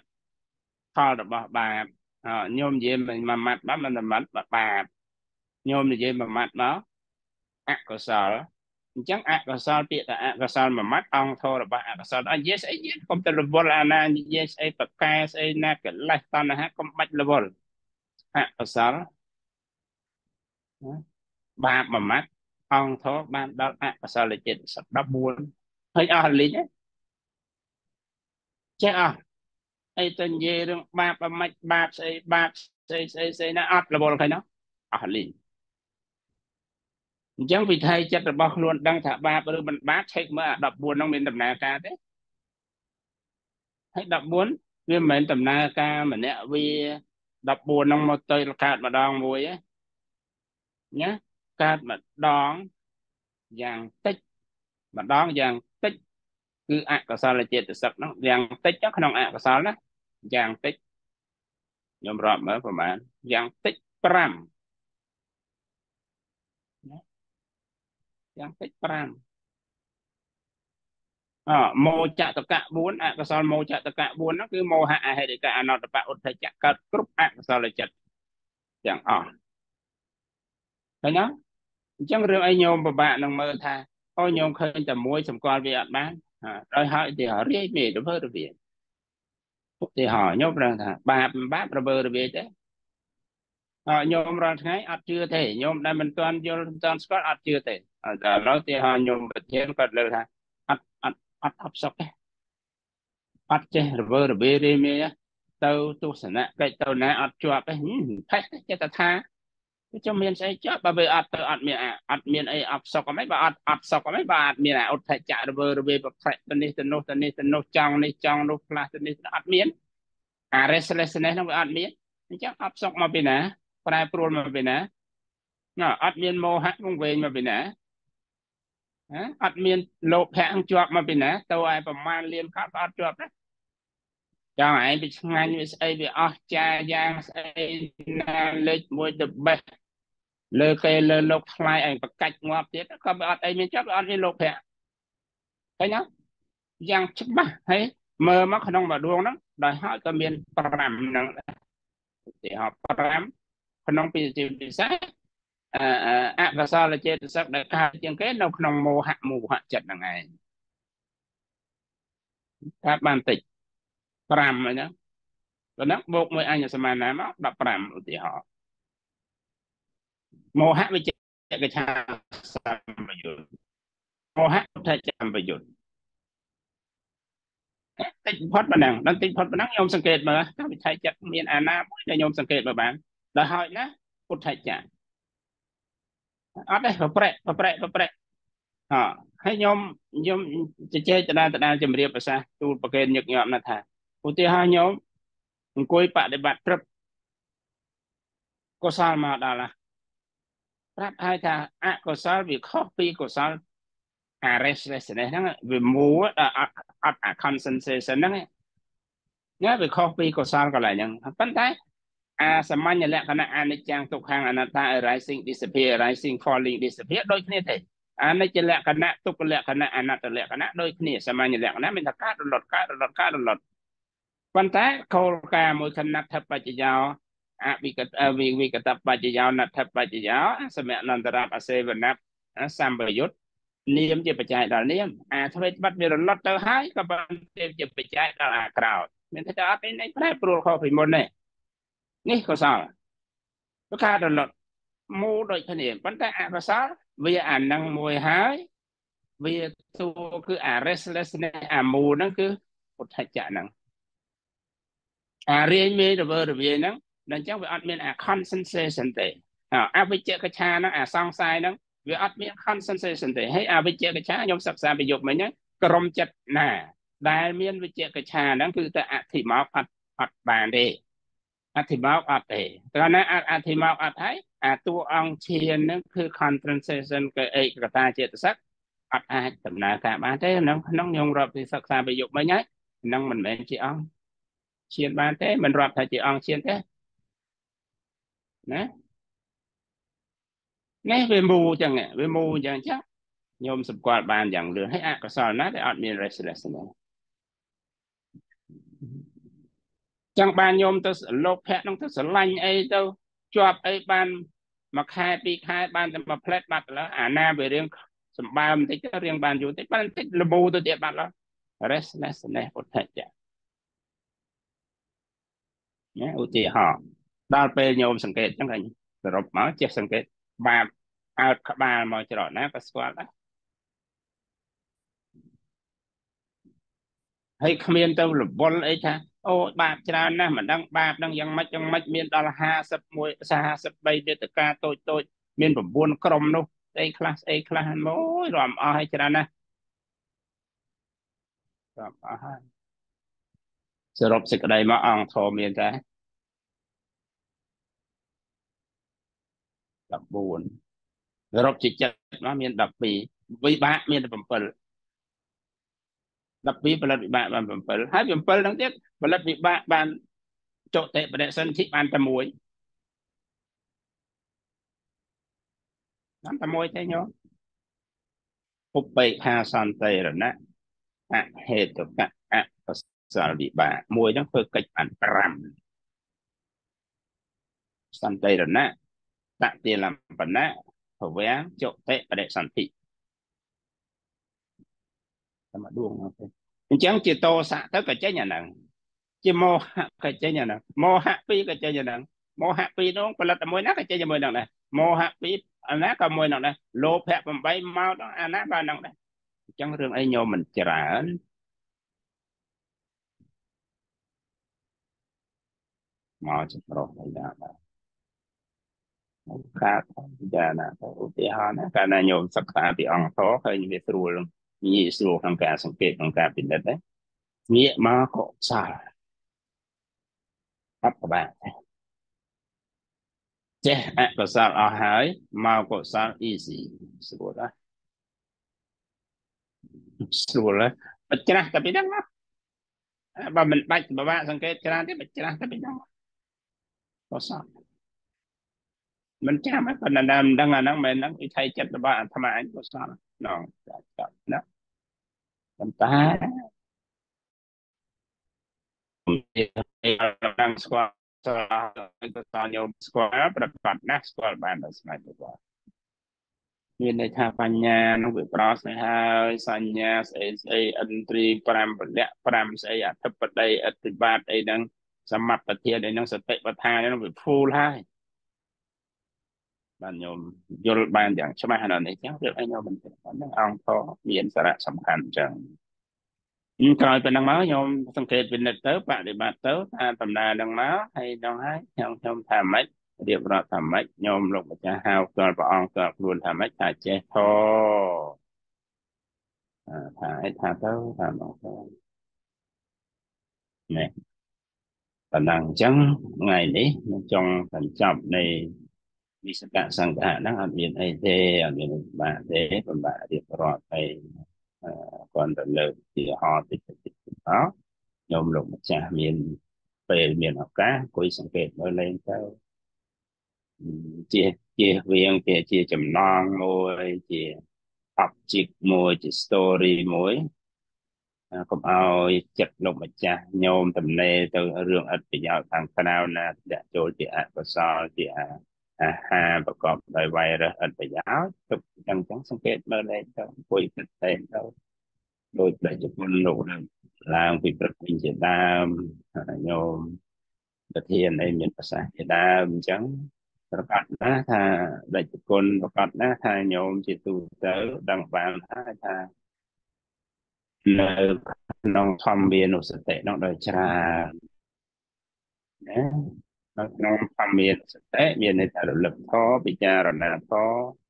ផលរបស់បាបញោមនិយាយមួយម៉ាត់បាបមិនម៉ាត់បាបញោមនិយាយមួយម៉ាត់មកអកុសល អញ្ចឹងអកុសលពាក្យថាអកុសលមួយម៉ាត់អង្គធររបស់អកុសលអញ្ញេស្អីយើងកុំទៅរវល់អាណានិយាយស្អីប្រកែស្អីណាកិលេសតណ្ហាកុំបាច់រវល់អកុសលបាបមួយម៉ាត់អង្គធរបានដល់អកុសលចិត្ត14ហើយអស់លីងចេះអស់អីទៅនិយាយរឿងបាបមិនបាបស្អីបាបស្អីស្អីស្អីណាអត់រវល់ឃើញណាអស់លីង អញ្ចឹងវិថីចិត្តរបស់ខ្លួនដឹងថាបាបឬមិនបាបឆែកមើលអា14នោះមានដំណើរការទេហើយ14វាមិនមែនដំណើរការម្នាក់វា14នោះមកទៅកើតម្ដងមួយឯណាកើតម្ដងយ៉ាងតិចម្ដងយ៉ាងតិចគឺអកុសលចេតសិកហ្នឹងយ៉ាងតិចក្នុងអកុសលណាយ៉ាងតិចខ្ញុំរាប់មើលប្រហែលយ៉ាងតិច5 យ៉ាងតិច5អមោចតកៈ4អកុសលមោចតកៈ4ហ្នឹងគឺមោហៈអហេតុកៈអនត្តបៈឧទ្ធចៈកើតគ្រប់អកុសលចិត្តទាំងអស់ឃើញទេអញ្ចឹងរឿងអីញោមពិបាកនឹងមើលថាអូញោមឃើញតែមួយសម្គាល់វាអត់បានដោយហើយទីរាយមេរវើរវាឧទាហរណ៍ខ្ញុំប្រឹងថាបាបបាបរវើរវាទេអ ញោមរាល់ថ្ងៃអត់ជឿទេញោមដែលមិនទាន់យល់មិនទាន់ស្គាល់អត់ជឿទេតែឥឡូវទីហើយញោមប្រធានគាត់លើថាអត់អត់អត់អត់សុខទេអត់ចេះរវើរវារេមេទៅទស្សនៈកិច្ចទៅណាអត់ជាប់ទេផេះចិត្តថាចាំមានស្អីចុះបើវាអត់ទៅអត់មានអត់មានអីអត់សុខអីបើអត់អត់សុខអីបើអត់មានអឧទ្ធចៈរវើរវាប្រព្រឹត្តទៅនេះទៅនោះទៅនេះទៅនោះចង់នេះចង់នោះខ្លះទៅនេះអត់មានអា restlessness ហ្នឹងវាអត់មានអញ្ចឹងអត់សុខមកពីណា ប្រែប្រួលមកពីណាណ៎អត់មានមោហៈវងវែងមកពីណាណាអត់មានលោភៈជាប់មកពីណាទៅឲ្យប្រមាណលៀនកាត់អត់ជាប់ណាចង់ឯងវាឆ្ងាញ់វាស្អីវាអស់ចាយ៉ាងស្អីណាលេខមួយ the best លើគេលើលោកថ្លៃឯងប្រកាច់ងាប់ទៀតក៏វាអត់អីមានចាប់វាអត់មានលោភៈឃើញទេយ៉ាងច្បាស់ហើយមើលមកក្នុងមួយដួងហ្នឹងដោយហើយក៏មាន5ហ្នឹងឧទាហរណ៍5 ក្នុងពីជាពិសេសអកុសលចេតសិកដែលកើតជាងគេនៅក្នុងមោហៈមោហៈចិត្តហ្នឹងឯងកើតបានតិច5ហ្នឹងប៉ុណ្ណឹងបូកមួយអញ្ញសមាណាមក15ឧទាហរណ៍មោហៈវិជ្ជកឆាសម្បយុទ្ធមោហៈពុទ្ធចម្បយុទ្ធតិចបំផុតប៉ុណ្ណឹងដល់តិចបំផុតប៉ុណ្ណឹងខ្ញុំសង្កេតមើលថាវិថីចិត្តមានអាណាមួយដែលខ្ញុំសង្កេតមើលបាន ដល់ហើយណាពុទ្ធចៈអត់ទេប្រប្រែប្រប្រែប្រប្រែអហើយខ្ញុំខ្ញុំជជែកតដាតដាជំរាបប្រសាសន៍ទូលប្រកេនញឹកញាប់ណាស់ថាឧទាហរណ៍ខ្ញុំអង្គុយបដិបត្តិព្រឹបកុសលមកដល់ណាប្រាប់ឲ្យថាអកុសលវាខុសពីកុសលអា restlessness ហ្នឹងវាមួអត់អត់អា concentration ហ្នឹងណាវាខុសពីកុសលកន្លែងហ្នឹងប៉ុន្តែ អាសាមញ្ញលក្ខណៈអនិច្ចំទុក្ខំអនត្តា arising disappear arising falling disappear ដូចគ្នាទេអនិច្ចលក្ខណៈទុក្ខលក្ខណៈអនត្តលក្ខណៈដូចគ្នាសាមញ្ញលក្ខណៈមានថាកើតរលត់កើតរលត់កើតរលត់ប៉ុន្តែគោលការណ៍មួយខណដ្ឋបច្ចយោអវិកតវិវិកតបច្ចយោណដ្ឋបច្ចយោសមៈនន្តរៈអសេវនៈសម្បយុទ្ធនាមជាបច្ច័យដល់នាមអាធ្វើបាត់វារលត់ទៅហើយក៏ប៉ុន្តែជាបច្ច័យដល់អាក្រោតមានថាអត់ឯងប្រែប្រួលខុសពីមុនទេ នេះកុសលប្រការរលត់មូលដូចគ្នាប៉ុន្តែអកុសលវាអានឹងមួយហើយវាតួគឺអា restlessness អាមូលហ្នឹងគឺពុទ្ធចៈហ្នឹងអារៀងមេរវើរវាយហ្នឹងដល់អញ្ចឹងវាអត់មានអា concentration ទេអវិជ្ជកឆាហ្នឹងអាសង្ស័យហ្នឹងវាអត់មាន concentration ទេហើយអវិជ្ជកឆាខ្ញុំសិក្សាប្រយោគមិញហ្នឹងក្រុមចិត្តណា ដែលមានវិជ្ជកឆាហ្នឹងគឺតែអធិមកអត់អត់បានទេ អធិមកអត់ទេត្រង់ណាអធិមកអត់ហើយអាតួអង្គឈានហ្នឹងគឺ concentration គឺឯកតាចេតសិកអត់អាចដំណើរការបានទេក្នុងក្នុងខ្ញុំរាប់ពីសិក្សាប្រយោគមិញហើយហ្នឹងមិនមែនជាអង្គឈានបានទេមិនរាប់ថាជាអង្គឈានទេណានេះវាមូចឹងវាមូចឹងចឹងញោមសម្គាល់បានយ៉ាងលឿនហើយអកុសលណាដែលអត់មាន restless ទេ ចឹងបានញោមទៅលោកភ័ក្រនឹងទៅស្រឡាញ់អីទៅជាប់អីបានមួយខែពីរខែបានតែមួយផ្លែតបាត់ឡើយអាណាវារៀងសម្បើបន្តិចទៅរៀងបានយូរតិចបានបន្តិចលបូទៅទៀតបាត់ឡើយ restless នេះពុទ្ធចៈណាឧទាហរណ៍ដល់ពេលញោមសង្កេតចឹងឃើញសរុបមកចេះសង្កេតបាបអើតក្បាលមកច្រកណាក៏ស្គាល់ដែរហើយគ្មានទៅរវល់អីថា អូបាបច្រើនណាស់មិនដឹងបាបនឹងយ៉ាងម៉េចយ៉ាងម៉េចមានដល់51 53វេទកាតូចតូចមាន9ក្រុមនោះស្អីខ្លះស្អីខ្លះអូយរំអស់ហើយច្រើនណាស់រំអស់ហើយសរុបសេចក្តីមកអង្គធមមានតែ14សរុបជាចិត្តមកមាន12វិបាកមានតែ7 12ផលិតវិបាកបាន7ហើយ7ហ្នឹងទៀតផលិតវិបាកបានចុតិបដិសន្ធិបានតែមួយបានតែមួយទេញោមឧបេខាសន្តិរណៈអហេតុកៈអកុសលវិបាកមួយហ្នឹងធ្វើកិច្ចបាន5សន្តិរណៈតតិលំបណៈភវាចុតិបដិសន្ធិ តាមដួងទៅអញ្ចឹងជាតោសៈទៅក៏ចេញអាហ្នឹងជាមោហៈក៏ចេញអាហ្នឹងមោហៈពីរក៏ចេញអាហ្នឹងមោហៈពីរនោះផលិតមួយណាក៏ចេញជាមួយហ្នឹងដែរមោហៈពីរអាណាក៏មួយហ្នឹងដែរលោភៈ8មកដល់អាណាក៏ហ្នឹងដែរអញ្ចឹងរឿងអីញោមមិនច្រើនមកចម្រុះអីដែរការពិចារណាទៅឧទាហរណ៍ណាកាលណាញោមសិក្សាពីអង្គធឃើញវាស្រួល ងាយស្រួលក្នុងការសង្កេតក្នុងការពិនិត្យណាងាកមកកុសលអត់ប្របាក់ចេះអកុសលអស់ហើយមកកុសល easy ស្រួលណាស្រួលហើយបិច្រាស់តែពីហ្នឹងណាបើមិនបាច់បបាក់សង្កេតច្រើនទេបិច្រាស់តែពីហ្នឹងក៏សោះមិនចាំទេប៉ុន្តែមិនដឹងអាហ្នឹងមិនហ្នឹងវិធីចិត្តរបស់អាត្មាអញក៏សោះណងចាប់ណា ប៉ុន្តែខ្ញុំស្គាល់ស្គាល់ទៅតញោមស្គាល់ប្រកាសណាស់ស្គាល់បានដល់ស្មារតីរបស់មានន័យថាបញ្ញានោះវាប្រស្នេហើយសញ្ញាស្អីស្អីឥន្ទ្រី5ពលៈ5ស្អីអធិបតីអធិបាតអីហ្នឹងសមត្ថធានអីហ្នឹងសតិបដ្ឋានហ្នឹងវា full ហើយ បានញោមយល់បានយ៉ាងច្បាស់ហើយនេះចឹងវាឲ្យញោមមិនហ្នឹងអង្គធមានសារៈសំខាន់ចឹងក្រោយពីហ្នឹងមកខ្ញុំសង្កេតពិនិត្យទៅបដិបត្តិទៅថាដំណើរហ្នឹងមកហើយដល់ហើយខ្ញុំខ្ញុំថាម៉េចរៀបរាប់ថាម៉េចខ្ញុំលោកម្ចាស់ហៅផ្ទាល់ព្រះអង្គផ្ទាល់ខ្លួនថាម៉េចថាចេះធថាឲ្យថាទៅថាមកទៅនេះប៉ុណ្ណឹងអញ្ចឹងថ្ងៃនេះចង់បញ្ចប់នៃ វិសកសង្ឃៈហ្នឹងអត់មានអីទេអត់មានបាក់ទេបំបាក់រៀបរាប់ឲ្យគាត់ទៅលើកជាហោតិចតិចទៅខ្ញុំលោកម្ចាស់មានពេលមានឱកាសអង្គុយសង្កេតមើលលេងទៅជាជាវៀងជាជាចំណងមួយជា object មួយជា story មួយកុំឲ្យចិត្តលោកម្ចាស់ញោមតំណេទៅរឿងអត្ថប្រយោជន៍ខាងក្រៅណាដែលចូលជាអកុសលជា អាហារប្រកបដោយ virus អត្ថប្រយោជន៍ទុកអញ្ចឹងសង្កេតមើលលេខទៅពុយគិតតែទៅដោយប្រជពលលោកនឹងឡើងពីព្រឹកវិញជាដើមញោមប្រធានអីមានប្រសាសន៍ជាដើមអញ្ចឹងប្រកាសណាថាដេចគុណប្រកាសណាថាញោមជាទូទៅដឹងបានថាថានៅក្នុងធម្មវានុសតិនោះដោយច្រើនណា នៅក្នុងធម្មវានុសតិមានន័យថារលឹកធម៌ពិចារណាធម៌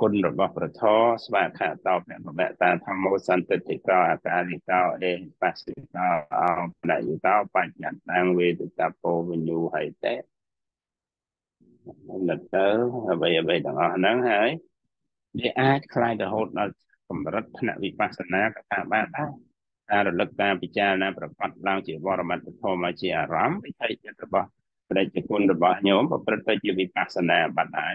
គុណរបស់ប្រធរស្វាខតោបបបតាធម្មោសន្តិតិកោអកានិកោអេបសិកោអោបណយុតោបញ្ញតាំងវេទតពោវិញ្ញូហៃតេលិតទៅអ្វីអ្វីទាំងអស់ហ្នឹងហើយវាអាចខ្លាយរហូតដល់កម្រិតថ្នាក់វិបស្សនាក៏ថាបានដែរ ការរលឹកការពិចារណាប្រកបឡើងជាវរមត្តធម៌ជាអារម្មណ៍វិថីចិត្តរបស់ព្រះជគុណរបស់ញោមប្រព្រឹត្តទៅជាវិបស្សនាបាត់ហើយ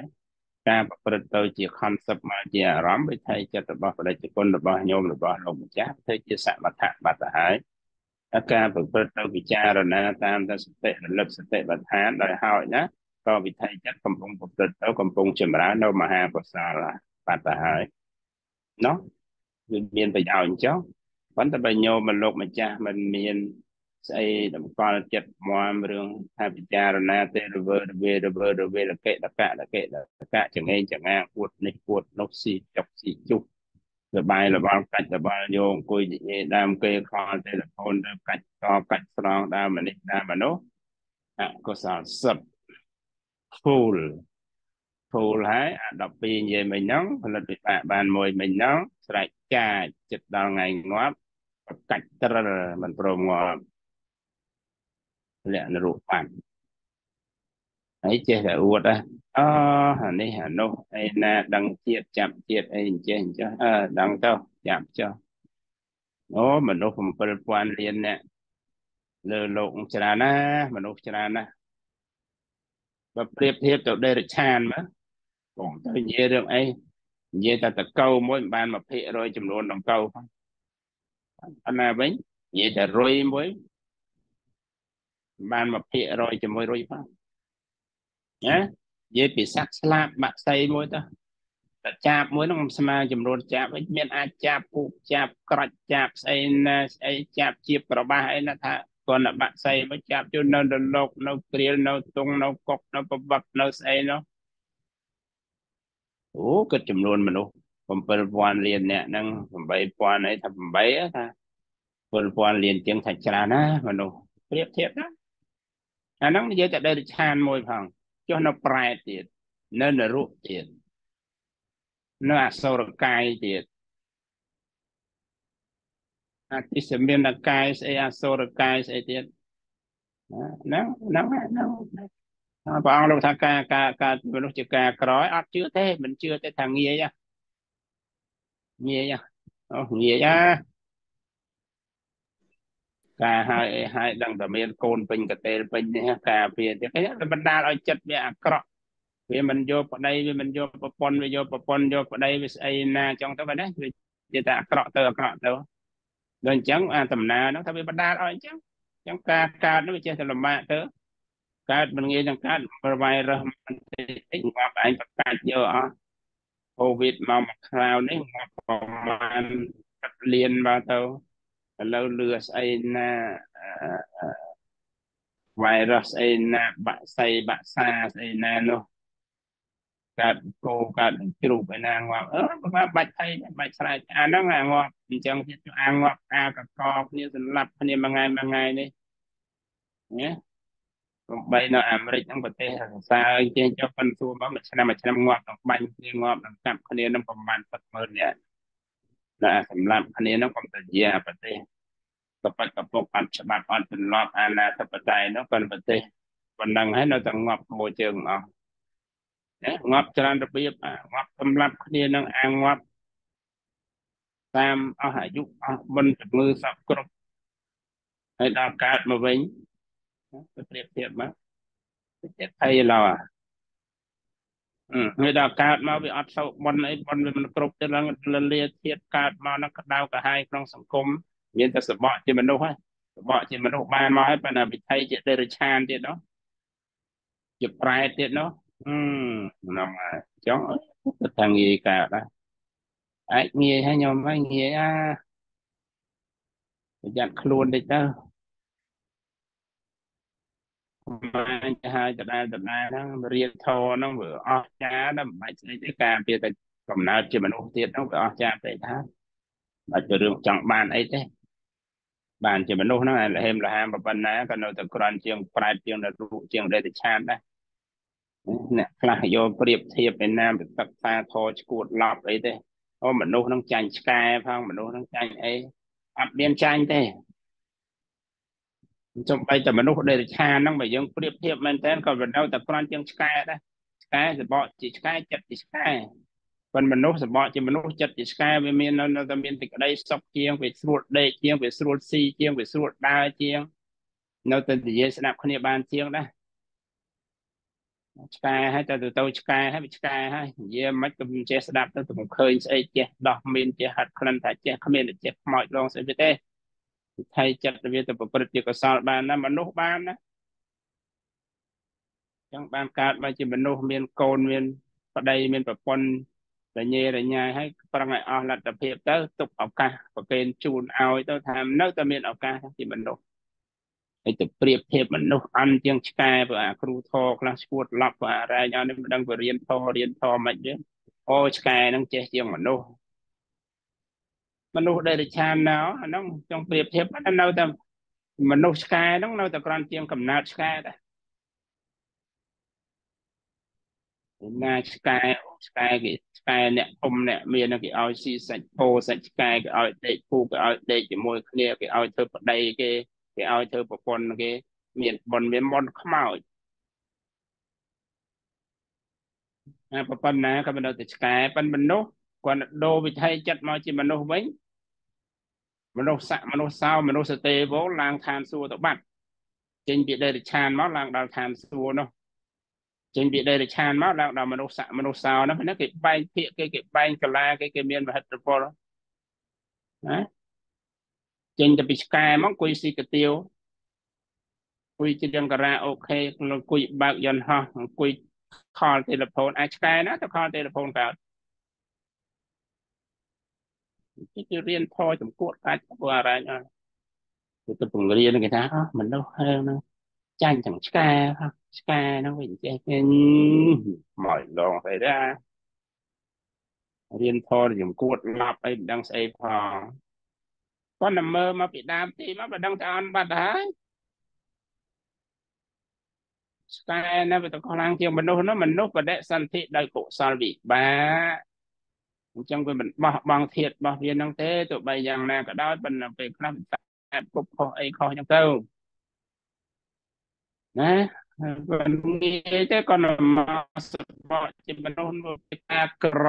ការប្រព្រឹត្តទៅជា concept មកជាអារម្មណ៍វិថីចិត្តរបស់ព្រះជគុណរបស់ញោមរបស់លោកម្ចាស់ធ្វើជាសមថៈបាត់ទៅហើយការប្រព្រឹត្តទៅពិចារណាតាមតែសតិរលឹកសតិបដ្ឋានដោយហើយណាក៏វិថីចិត្តកំពុងប្រព្រឹត្តទៅកំពុងចម្រើននៅមហាកុសលបាត់ទៅហើយណោះវាមានប្រយោជន៍អញ្ចឹង ប៉ុន្តែបើញោមមកលោកម្ចាស់មិនមានស្អីតម្កល់ចិត្តមមរឿងថាពិចារណាទេរវើរវារវើរវាលកេតកៈលកេតកៈចងេងចងាពួតនេះពួតនោះស៊ីចុកស៊ីជុះសបាយលបងកាច់លបងយោអង្គុយនិយាយដើមគេខលទេលកូនទៅកាច់តកាច់ស្រងដើមនេះដើមមនុស្សអកុសលសិត full full ហើយអា12និយាយមិញហ្នឹងផលិតវិបាកបានមួយមិញហ្នឹងស្រេចចាចចិត្តដល់ថ្ងៃងាប់ប្រ កាច់ត្រិលមិនព្រមងាប់លក្ខណៈរូបបានហើយចេះតែអួតអូអានេះអានោះឯណាដឹងជាតិចាប់ជាតិអីអញ្ចេះអញ្ចឹងអើដឹងទៅចាប់ចុះអូមនុស្ស7000លានអ្នកលើលោកច្រើនណាមនុស្សច្រើនណាបើប្រៀបធៀបទៅដេរិឆានមើលបងទៅនិយាយរឿងអីនិយាយតែតកៅមួយមិនបាន1%ចំនួនដង្កូវផងអ ណាវិញនិយាយតែរុយមួយបាន1%ជាមួយរុយផងណានិយាយពីសាក់ស្លាប់បាក់សៃមួយទៅតែចាប់មួយហ្នឹងស្មើចំនួនចាប់វិញមានអាចចាប់ពូកចាប់ក្រាច់ចាប់ស្អីណាស្អីចាប់ជាប្របាសអីណាថាគាត់នៅបាក់សៃមកចាប់ជួននៅរលកនៅក្រៀលនៅតុងនៅកុកនៅប្រវត្តិនៅស្អីនោះអូគិតចំនួនមនុស្ស7000លានអ្នកហ្នឹង8000អីថា8ថា 7000លានជាងថាច្រើនណាមនុស្សប្រៀបធៀបណាអាហ្នឹងនិយាយតែដេរឆានមួយផងចុះនៅប្រែតទៀតនៅនរុទៀតនៅអសុរកាយទៀតអតិសមានកាយស្អីអសុរកាយស្អីទៀតណាហ្នឹងហ្នឹងហ្នឹងព្រះអង្គលោកថាការការការមនុស្សជាការក្រអត់ជឿទេមិនជឿទេថាងាយងាយអូងាយអា ការហើយហើយដឹងតែមានកូនពេញកតេលពេញនេះការពារទៀតគេបណ្ដាលឲ្យចិត្តវាអាក្រក់វាមិនយកប្តីវាមិនយកប្រពន្ធវាយកប្រពន្ធយកប្តីវាស្អីណាចង់ទៅបែបនេះវានិយាយតែអាក្រក់ទៅអាក្រក់ទៅដល់អញ្ចឹងអាដំណើរហ្នឹងថាវាបណ្ដាលឲ្យអញ្ចឹងអញ្ចឹងការកើតនោះវាចេះតែលំបាកទៅកើតមិនងាយនឹងកើតប្រវាយរស់មិនតិចងាប់ឯងប្រកាច់យកអស់កូវីដមកមួយគ្រៅនេះងាប់ប្រហែល10លានមកទៅ ឥឡូវលឺស្អីណាវ៉ៃរុសស្អីណាបាក់សៃបាក់សាស្អីណានោះកើតគោកើតជ្រូកឯណាងាប់អឺបាច់ថៃបាច់ស្រែកអាហ្នឹងអាងាប់អញ្ចឹងទៀតអាងាប់អាកកគ្នាសម្លាប់គ្នាមួយថ្ងៃមួយថ្ងៃនេះណាកំបីនៅអាមេរិកហ្នឹងប្រទេសសរសើរចេញចុះប៉ុនសួរមកមួយឆ្នាំមួយឆ្នាំងាប់ដល់បាញ់គ្នាងាប់ដល់កាប់គ្នានឹងប្រហែល70000នាក់ តែសម្រាប់គ្នានោះកុំទៅជាប្រទេសកបិតកពុកអត់ច្បាប់អត់ទម្លាប់អាណាធិបតេយ្យនោះក៏ប្រទេសប៉ុណ្ណឹងហើយនៅតែងាប់ក្មួយជើងអស់ណាងាប់ច្រើនរបៀបងាប់សម្រាប់គ្នានឹងអាងាប់តាមអស់អាយុអស់បនជំងឺសពគ្រប់ហើយដល់កើតមកវិញទៅប្រៀបធៀបមកចិត្តភ័យឡោះហើ យដល់កើតមកវាអត់សូវបនអីបនវាមិនគ្រប់ទៅឡើងលលាធៀបកើតមកនឹងក្តៅក្រហាយក្នុងសង្គមមានតែសបកជាមនុស្សហើយសបកជាមនុស្សបានមកហើយប៉ុន្តែវិថីជាទេរឆានទៀតនោះជាប្រែតទៀតនោះអឺហ្នឹងហើយចង់ទៅថាងាយកើតដែរអាចងាយហើយខ្ញុំហើយងាយអាប្រយ័ត្នខ្លួនតិចទៅ បានទៅហើយដដែលដដែលហ្នឹងរៀនធរហ្នឹងវាអស់ចាដល់មិនបាច់ស្អីទេការពារតែកំណើតជាមនុស្សទៀតហ្នឹងវាអស់ចាពេកថាបាច់ទៅរឿងចង់បានអីទេបានជាមនុស្សហ្នឹងលហេមលហាមប៉ុណ្ណាក៏នៅតែក្រាន់ជាងប្រែតជាងនៅរូបជាងដេតឆានដែរអ្នកខ្លះយកប្រៀបធៀបឯណាទៅទឹកសាធរឈួតឡប់អីទេអូមនុស្សនឹងចាញ់ឆ្កែផងមនុស្សនឹងចាញ់អីអត់មានចាញ់ទេ ចំបីតែមនុស្សដែលរិឆានហ្នឹងបើយើងប្រៀបធៀបមែនតើក៏វានៅតែក្រាន់ជាងឆ្កែដែរឆ្កែសបកជាឆ្កែចិត្តជាឆ្កែប៉ុន្តែមនុស្សសបកជាមនុស្សចិត្តជាឆ្កែវាមាននៅតែមានសេចក្តីសុខជាងវាស្រួលដេកជាងវាស្រួលស៊ីជាងវាស្រួលដើរជាង នៅតែនិយាយស្ដាប់គ្នាបានជាងដែរឆ្កែហើយទៅទៅឆ្កែហើយវាឆ្កែហើយនិយាយមិនក៏ចេះស្ដាប់ទៅទៅឃើញស្អីចេះដោះមានចេះហាត់ក្លិនថាចេះគ្មានចេះខ្មោចរងស្អីទេ វិថីចិត្តវាទៅប្រព្រឹត្តជាកុសលបានណាមនុស្សបានណាចឹងបានកើតមកជាមនុស្សមានកូនមានប្តីមានប្រពន្ធរញ៉េរញ៉ាយហើយប្រឹងឲ្យអស់លទ្ធភាពទៅទុកឱកាសប្រកេនជូនឲ្យទៅថានៅតែមានឱកាសជាមនុស្សហើយទៅប្រៀបធៀបមនុស្សអន់ជាងឆ្កែព្រោះអាគ្រូធរខ្លះឈួតឡប់ព្រោះអារែងអស់នេះមិនដឹងទៅរៀនធររៀនធរមិនទេអូឆ្កែនឹងចេះជាងមនុស្ស មនុស្សដែលរិឆានណោអាហ្នឹងចង់ប្រៀបធៀបនៅតែមនុស្សឆ្កែហ្នឹងនៅតែក្រាន់ជាងកំណើតឆ្កែដែរណាឆ្កែឆ្កែគេឆ្កែអ្នកធំអ្នកមានគេឲ្យស៊ីសាច់ពោសាច់ឆ្កែគេឲ្យដេកពូគេឲ្យដេកជាមួយគ្នាគេឲ្យធ្វើប្តីគេគេឲ្យធ្វើប្រពន្ធគេ មានបនមានមនខ្មោចអាប្រពន្ធណាក៏មិននៅតែឆ្កែប៉ុនមនុស្ស គាត់ដូរវិថីចិត្តមកជាមនុស្សវិញមនុស្សស័កមនុស្សសោមនុស្សសទេវឡើងឋានសួគ៌ទៅបាត់ចេញពីដេរឆានមកឡើងដល់ឋានសួគ៌នោះចេញពីដេរឆានមកឡើងដល់មនុស្សស័កមនុស្សសោនោះហ្នឹងគេបែងភាកគេគេបែងកលាគេគេមានមហិទ្ធពលណាចេញទៅពីឆ្កែមកអង្គុយស៊ីកាទៀវអង្គុយច្រៀងការ៉ាអូខេអង្គុយបើកយន្តហោះអង្គុយខលទូរស័ព្ទអាចឆ្កែណាទៅខលទូរស័ព្ទកើត គេរៀនធរចំគួតកាច់ពួកអារ៉ាញអស់គេទៅពង្រៀនគេថាមនុស្សហ្នឹងចាញ់ទាំងឆ្កែឆ្កែហ្នឹងវិញចេះគេមកដងស្អីដែររៀនធរចំគួតឡាប់អីមិនដឹងស្អីផងគាត់តែមើលមកពីដើមទីមកមិនដឹងតែអន់បាត់ហើយឆ្កែនៅវាទៅខ្លាំងជាងមនុស្សនោះមនុស្សបដិសន្ធិដោយកុសលវិបាក អញ្ចឹងវាមិនបោះបង់ធាតរបស់វាហ្នឹងទេទោះបីយ៉ាងណាក៏ដោយប៉ុន្តែពេលខ្លះតែគប់ខុសអីខុសអញ្ចឹងទៅណាមិនងាយទេក៏មកសបកជាមនុស្សវាការក្រ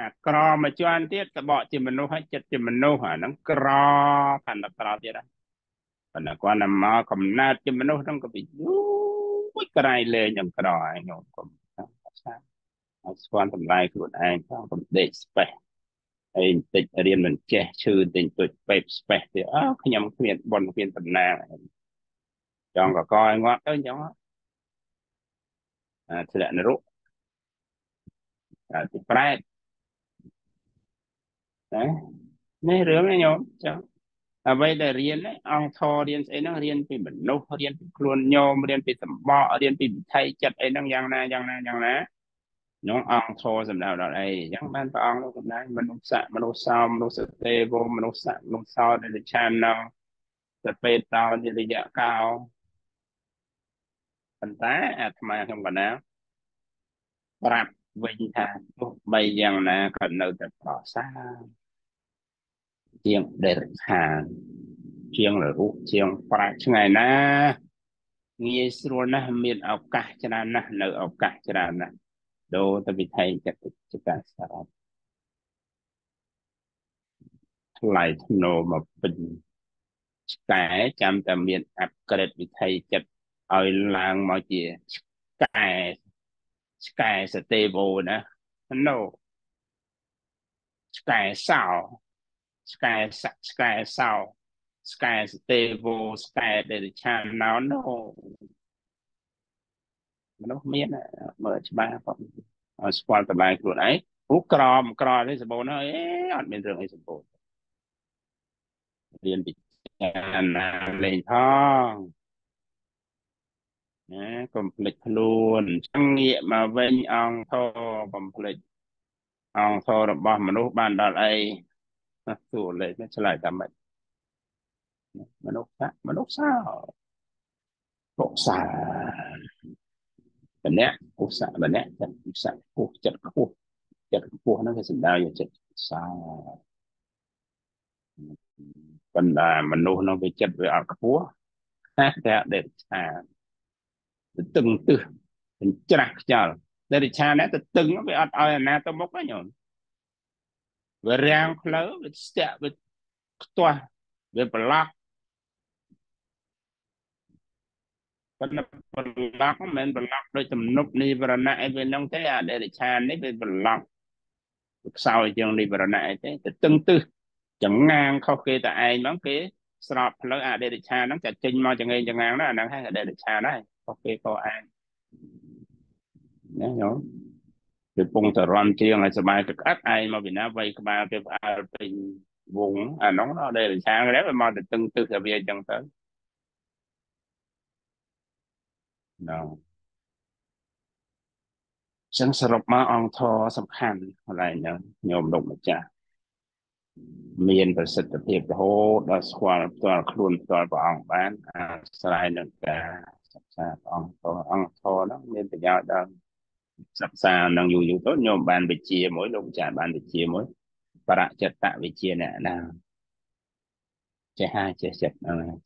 អាក្រមួយជាន់ទៀតតបកជាមនុស្សហើយចិត្តជាមនុស្សអាហ្នឹងក្រកាន់តែក្រទៀតហ្នឹងប៉ុន្តែគាត់តែមកកំណើតជាមនុស្សហ្នឹងក៏វាយូរក្រៃលែងនឹងក្រឯងខ្ញុំកុំសា ឲ្យស្គាល់តម្លៃខ្លួនឯងផងកុំដេកស្បេះហើយបន្តិចរៀនមិនចេះឈឺបន្តិចទុចពេបស្បេះទៀតអើខ្ញុំគ្មានបនគ្មានតំណាងចង់កកឲ្យងាត់ទៅអញ្ចឹងអាធ្លាក់នរកអាទីប្រែតណានេះរឿងនេះញោមចឹងអ្វីដែលរៀនអង្គធររៀនស្អីហ្នឹងរៀនពីមនុស្សរៀនពីខ្លួនញោមរៀនពីសម្បករៀនពីវិថីចិត្តអីហ្នឹងយ៉ាងណាយ៉ាងណាយ៉ាងណា នោះអង្គធរសម្ដៅដល់អីអញ្ចឹងបានព្រះអង្គលោកសម្ដែងមនុស្សៈមនុស្សសោមមនុស្សទេវមនុស្សៈមនុស្សសោដែលឆានណងសពេតតោនិរយៈកោប៉ុន្តែអាត្មាខ្ញុំកណាប្រាប់វិញថាទោះបីយ៉ាងណាក៏នៅតែប្រសើរជាងដេរខានជាងលរុជាងប្រាឆ្ងាយណាងាយស្រួលណាស់មានឱកាសច្រើនណាស់នៅឱកាសច្រើនណាស់ ដូរទៅវិថីចិត្តចកាសារៈថ្លៃធ្នូមកពេញឆ្កែចាំតែមានអាប់ក្រេតវិថីចិត្តឲ្យឡើងមកជាឆ្កែឆ្កែសតេវោណាណូឆ្កែសោឆ្កែសឆ្កែសោឆ្កែសតេវោឆ្កែដែលឆានណោណូ មនុស្សមានមើលច្បាស់ផងឲ្យស្គាល់តម្លៃខ្លួនឯងព្រោះក្រមក្រនេះសម្បូរណាស់អេអត់មានរឿងអីសម្បូររៀនពិចារណាលេងផងណាកុំភ្លេចខ្លួនចង់ងាកមកវិញអង្គធកុំភ្លេចអង្គធរបស់មនុស្សបានដល់អីសួរលេខឆ្លើយតាមម៉េចមនុស្សសាមនុស្សសាពុកសា ម្នាក់ពុះសាម្នាក់ចិត្តពុះសាពុះចិត្តខ្ពស់ចិត្តខ្ពស់ហ្នឹងគេសំដៅយកចិត្តសាបណ្ដាមនុស្សនោះវាចិត្តវាអត់ខ្ពស់តែដេតឆាទៅតឹងទឹះទៅច្រាស់ខ្យល់ដេតឆានេះទៅតឹងវាអត់ឲ្យអាណាទៅមុខណាញោមវារាំងផ្លូវវាស្ទាក់វាខ្ទាស់វាប្រឡោះប៉ុ ន្តែប្រឡោះមិនមែនប្រឡោះដោយទំនប់និវរណៈអីវាហ្នឹងទេអាដេរិឆាននេះវាប្រឡោះខ្សោយជាងនិវរណៈអីទេទៅតឹងទឹះចងាងខុសគេតែឯងហ្មងគេស្របផ្លូវអដេរិឆានហ្នឹងចាចេញមកចងេងចងាងណាអាហ្នឹងហើយអដេរិឆានដែរខុសគេខុសឯងណាញោមវាពងតរំជាងឲ្យសុបាយទឹកអត់ឯងមកពីណាវៃក្បាលទៅផ្អើលពេញវងអានោះដល់ដែលឆាងដែរវាមកទៅតឹងទឹះតែវាអញ្ចឹងទៅ ណ៎ចឹងសរុបមកអង្គធរសំខាន់កន្លែងហ្នឹងញោមលោកម្ចាស់មានប្រសិទ្ធភាពរហូតដល់ស្គាល់ផ្ទាល់ខ្លួនផ្ទាល់ព្រះអង្គបានអាស្រ័យនឹងការសិក្សាព្រះអង្គធរអង្គធរហ្នឹងមានប្រយោជន៍ដល់សិក្សានឹងយូរយូរទៅញោមបានវិជាមួយលោកម្ចាស់បានវិជាមួយបរចិត្តវិជាអ្នកណាចេះហាចេះចិត្ត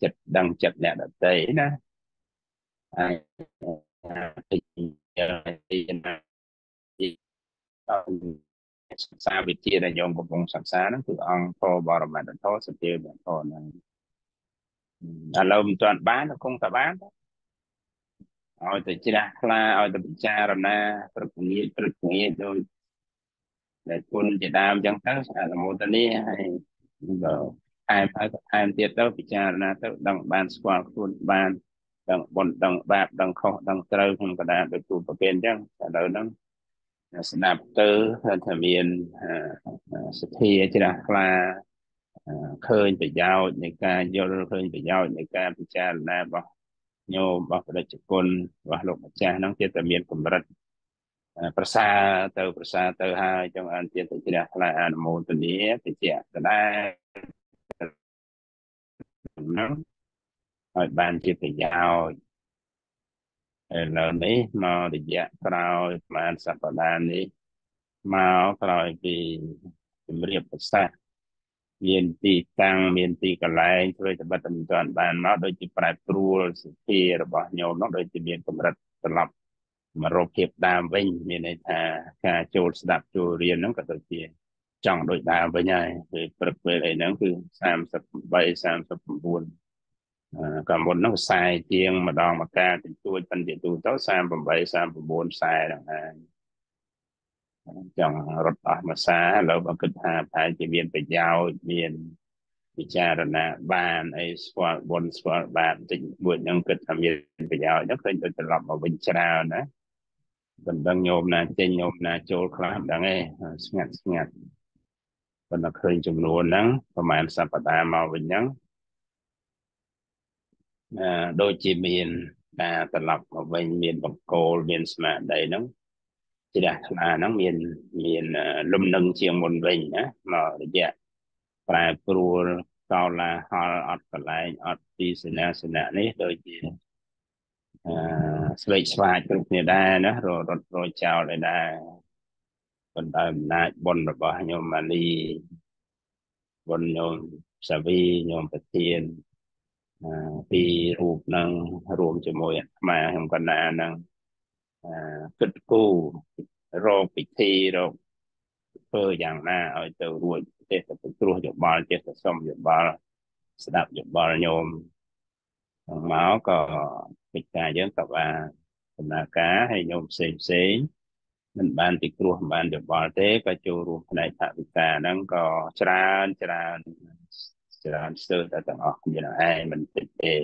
ចិត្តដឹងចិត្តអ្នកដតីណា ហើយទីណាសិក្សាវិទ្យាដែលយើងកំពុងសិក្សាហ្នឹងគឺអង្គធបរមត្តធសទាវធហ្នឹងឥឡូវមិនទាន់បានគង់តែបានឲ្យទៅជ្រះថ្លាឲ្យទៅពិចារណាព្រឹកងាយព្រឹកងាយដោយដែលគុណជាដើមអញ្ចឹងទៅអនុមោទនាហើយបើថែមហើយក៏ថែមទៀតទៅពិចារណាទៅដឹងបានស្គាល់ខ្លួនបាន ដឹងបុណ្យដឹងបាបដឹងខុសដឹងត្រូវក្នុងកណ្ដាលដោយទូប្រពៃអញ្ចឹងឥឡូវហ្នឹងស្ដាប់ទៅថាមានសទ្ធាជ្រះថ្លាឃើញប្រយោជន៍នៃការយល់ឃើញប្រយោជន៍នៃការពិចារណារបស់ញោមរបស់បដិជគុណរបស់លោកម្ចាស់ហ្នឹងទៀតតែមានកម្រិតប្រសាទៅប្រសាទៅហើយចង់អានទៀតទៅជ្រះថ្លាអនុមោទនាតិចដដែលហ្នឹង ឲ្យបានជាប្រយោជន៍ឥឡូវនេះមករយៈក្រោយប្រហែលសប្តាហ៍នេះមកក្រោយពីជំរាបប្រសាសន៍មានទីតាំងមានទីកន្លែងធ្វើត្បិតមិនទាន់បានមកដូចជាប្រែប្រួលសិទ្ធិរបស់ញោមនោះដូចជាមានកម្រិតត្រឡប់មករកភាពដើមវិញមានន័យថាការចូលស្ដាប់ចូលរៀនហ្នឹងក៏ដូចជាចង់ដូចដើមវិញហើយពេលព្រឹកពេលអីហ្នឹងគឺ38 39 កាលមុនហ្នឹងខ្សែជាងម្ដងមកការតិចតួចប៉ុន្តែទូទៅ38 39ខ្សែហ្នឹងហើយចង់រត់អស់មួយសាឥឡូវបើគិតថាប្រហែលជាមានប្រយោជន៍មានពិចារណាបានអីស្គាល់បុណ្យស្គាល់បាបបន្តិចមួយហ្នឹងគិតថាមានប្រយោជន៍ហ្នឹងឃើញទៅត្រឡប់មកវិញច្រើនណាមិនដឹងញោមណាចេញញោមណាចូលខ្លះមិនដឹងទេស្ងាត់ស្ងាត់ប៉ុន្តែឃើញចំនួនហ្នឹងប្រហែលសប្តាហ៍មកវិញហ្នឹងអឺ ដូចជាមានការត្រឡប់មកវិញមានបង្គោលមានស្មារតីហ្នឹងជ្រះថ្លាហ្នឹងមានមានលំនឹងជាងមុនវិញណាមករយៈប្រែប្រួលកោឡាហល់អត់កលែងអត់ទីសេនាសនៈនេះដូចជាអឺស្វេកស្វាចគ្រប់គ្នាដែរណារត់រត់រយចោលឯដែរប៉ុន្តែអំណាចបុណ្យរបស់ញោមម៉ាលីបុណ្យញោមសាវីញោមប្រធាន ពីរូបនឹងរួមជាមួយអាត្មាខ្ញុំកណ្ណានឹងគិតគូរកពិធីរកធ្វើយ៉ាងណាឲ្យទៅរួចចេះតែពិគ្រោះយោបល់ចេះតែសុំយោបល់ស្ដាប់យោបល់ញោមមកក៏កិច្ចការយើងក៏បានដំណើរការឲ្យញោមផ្សេងផ្សេងមិនបានពិគ្រោះមិនបានយោបល់ទេក៏ចូលរួមផ្នែកថវិកាហ្នឹងក៏ច្រើនច្រើន ច្រើនស្ទើរតែទាំងអស់គ្នាឯងមិនតិចទេ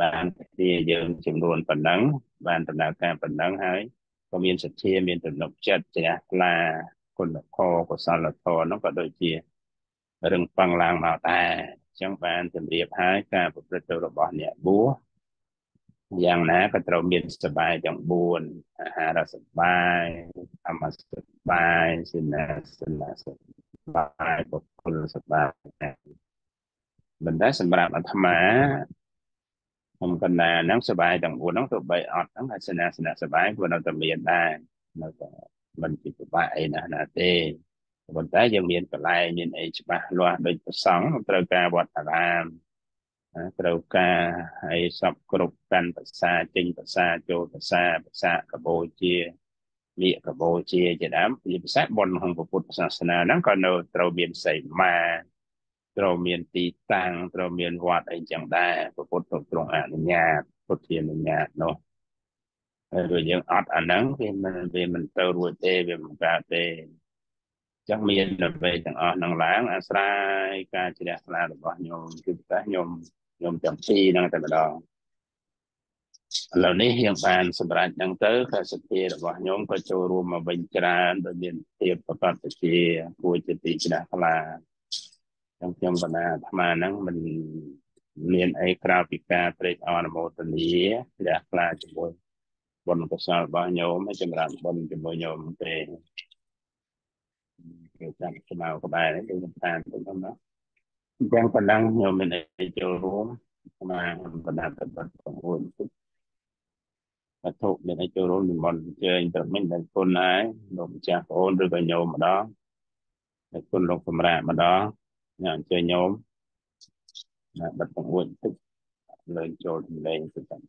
បានទីយើងចំនួនប៉ុណ្ណឹងបានដំណើរការប៉ុណ្ណឹងហើយក៏មានសទ្ធាមានទំនុកចិត្តជ្រះថ្លាគុណធម៌កុសលធម៌នោះក៏ដូចជារឹងប៉ឹងឡើងមកដែរអញ្ចឹងបានជម្រាបហើយការប្រព្រឹត្តទៅរបស់អ្នកបួសយ៉ាងណាក៏ត្រូវមានសបាយទាំង4អាហារសបាយធម្មសបាយសិនាសនៈស បាយបុគ្គលសបាយមិនតែសម្រាប់អាត្មាខ្ញុំកណ្ណាហ្នឹងសបាយទាំង4ហ្នឹងទៅបីអត់ហ្នឹងហើយសិនាសនៈសបាយក៏នៅតែមានដែរនៅតែមិនពិបាកអីណាស់ណាទេប៉ុន្តែយើងមានកន្លែងមានអីច្បាស់លាស់ដូចប្រសង់ត្រូវការវត្តអារាមត្រូវការឲ្យសពគ្រប់កាន់ភាសាចេញភាសាចូលភាសាភាសាកបោជា លៀកកបោជាជាដើមជាភាសាបុណ្យក្នុងពុទ្ធសាសនាហ្នឹងក៏នៅត្រូវមានសីមាត្រូវមានទីតាំងត្រូវមានវត្តអីចឹងដែរពុទ្ធទ្រង់អនុញ្ញាតពុទ្ធធានុញ្ញាតនោះហើយបើយើងអត់អាហ្នឹងវាមិនវាមិនទៅរួចទេវាមិនកើតទេចឹងមានដើម្បីទាំងអស់នឹងឡើងអាស្រ័យការជ្រះថ្លារបស់ញោមគឺពិសេសញោមញោមទាំងពីរហ្នឹងតែម្ដង ឥឡូវនេះយើងបានសម្រេចហ្នឹងទៅក៏សភារបស់ខ្ញុំក៏ចូលរួមមកវិញច្រើនដោយមានទៀតប្រកាសជាគួរជាទីជ្រះថ្លាខ្ញុំខ្ញុំបណ្ដាអាត្មាហ្នឹងមិនមានអីក្រៅពីការត្រេកអរអនុមោទនាជ្រះថ្លាជាមួយបុណ្យកុសលរបស់ញោមហើយចម្រើនបុណ្យជាមួយញោមទេគេចាំស្មៅក្បែរនេះដូចតាមទៅហ្នឹងណាអញ្ចឹងប៉ុណ្ណឹងញោមមានអីចូលរួមស្មាបណ្ដាប្រតិបត្តិរបស់ខ្លួន វត្ថុមានអីចូលរួមនិមន្តអញ្ជើញត្រឹមនេះដល់គុណហើយលោកម្ចាស់បងអូនឬក៏ញោមម្ដងហើយគុណលោកសម្រាប់ម្ដងញ៉ាំអញ្ជើញញោមណាបិទបង្អួចទឹកលើចូលទម្លែងទៅតាម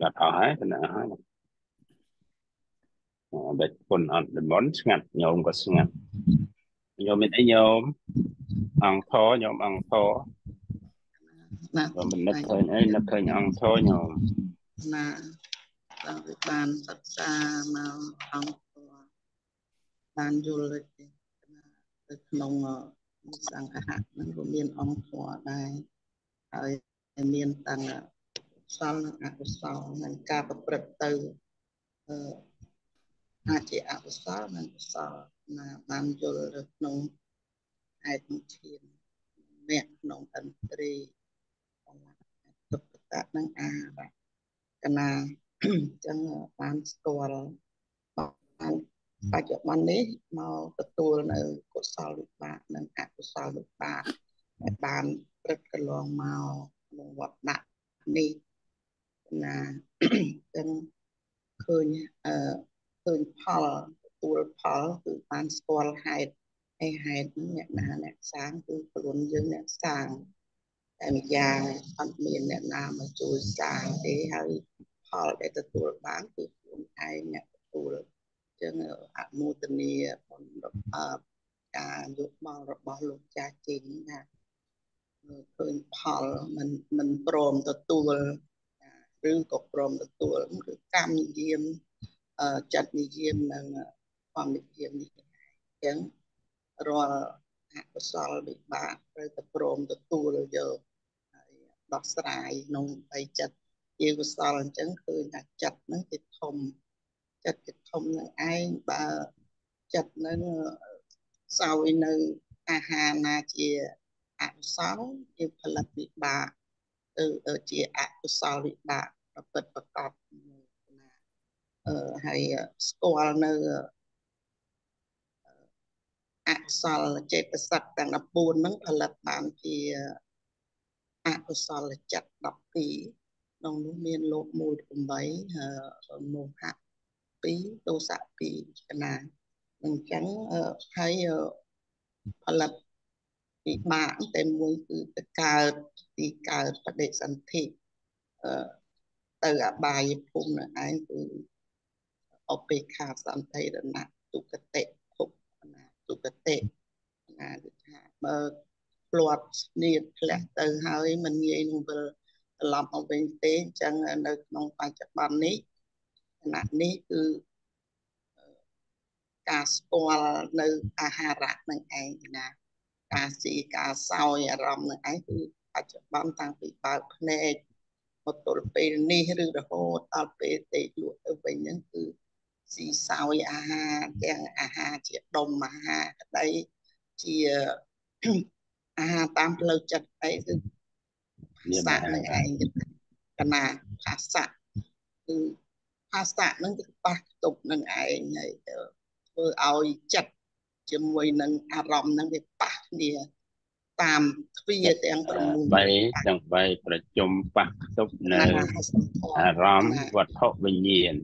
កាត់អស់ហើយគណៈហើយបែបគុណអត់តំបន់ស្ងាត់ញោមក៏ស្ងាត់ញោមមានអីញោមអង្គធញោមអង្គធណាមិននឹកឃើញអីនឹកឃើញអង្គធញោមណាដល់វាបានសិក្សាមកអង្គធបានយល់ទៅទៅក្នុងសង្ឃៈហ្នឹងក៏មានអង្គធដែរហើយមានតាំង សលនិងអកុសលនិងការប្រព្រឹត្តទៅអឺអាចជាអកុសលនិងកុសលណាបានយល់នៅក្នុងឯកឈានអ្នកក្នុងអន្តរីទុក្ខតៈនិងអាហារកណាអញ្ចឹងបានស្គាល់បានបច្ចុប្បន្ននេះមកទទួលនៅកុសលវិបាកនិងអកុសលវិបាកដែលបានព្រឹកកន្លងមកក្នុងវត្តដាក់នេះ ណាចឹងឃើញអឺឃើញផលទទួលផលគឺបានស្គាល់ហេតុឯហេតុនេះអ្នកណាអ្នកសាងគឺខ្លួនយើងអ្នកសាងតែម្យ៉ាងអត់មានអ្នកណាមកជួយសាងទេហើយផលដែលទទួលបានគឺខ្លួនឯងអ្នកទទួលចឹងអនុទនីបុណ្យរបស់ការយកមករបស់លោកចាស់ចេញណាឃើញផលមិនមិនព្រមទទួល ឬក៏ព្រមទទួលឬកម្មនិយមចាត់និយមនិងបំនិយមនេះឯងចឹងរាល់អកុសលវិបាកត្រូវតែព្រមទទួលយកហើយដោះស្រាយក្នុងអីចិត្តជាកុសលអញ្ចឹងឃើញថាចិត្តហ្នឹងគេធំចិត្តគេធំនឹងឯងបើចិត្តហ្នឹងសោយនៅអាហារណាជាអកុសលជាផលិតវិបាក ទៅជាអកុសលវិបាកប្រពិតប្រកបណាអឺហើយស្គាល់នៅអកុសលចេតសិកទាំង14ហ្នឹងផលិតបានជាអកុសលចិត្ត12ក្នុងនោះមានលោក1 8មោហៈ2ទោសៈ2កណាអញ្ចឹងហើយផលិត ពិបាកតែមួយគឺទៅកើតទីកើតបដិសន្ធិទៅអបាយភូមិនឹងឯងគឺអបេខាសន្តិរណៈទុគតិភពណាទុគតិណាគឺថាបើផ្លាត់ស្នៀតធ្លាក់ទៅហើយមិនងាយនឹងវិលត្រឡប់មកវិញទេអញ្ចឹងនៅក្នុងបច្ចុប្បន្ននេះគណៈនេះគឺការស្គាល់នៅអាហារៈនឹងឯងណា ការស៊ីការសោយអារម្មណ៍នឹងឯងគឺបច្ចុប្បន្នតាំងពីបើកភ្នែកមកទល់ពេលនេះឬរហូតដល់ពេលទេលក់ទៅវិញហ្នឹងគឺស៊ីសោយអាហារទាំងអាហារជាដុំអាហារក្តីជាអាហារតាមផ្លូវចិត្តអីគឺភាសានឹងឯងកណាភាសាគឺភាសានឹងគឺប៉ះទប់នឹងឯងហើយធ្វើឲ្យចិត្ត ជាមួយនឹងអារម្មណ៍នឹងវាប៉ះគ្នាតាមទ្វាទាំង6ទាំង3ប្រជុំប៉ះទប់នៅអារម្មណ៍វត្ថុវិញ្ញាណ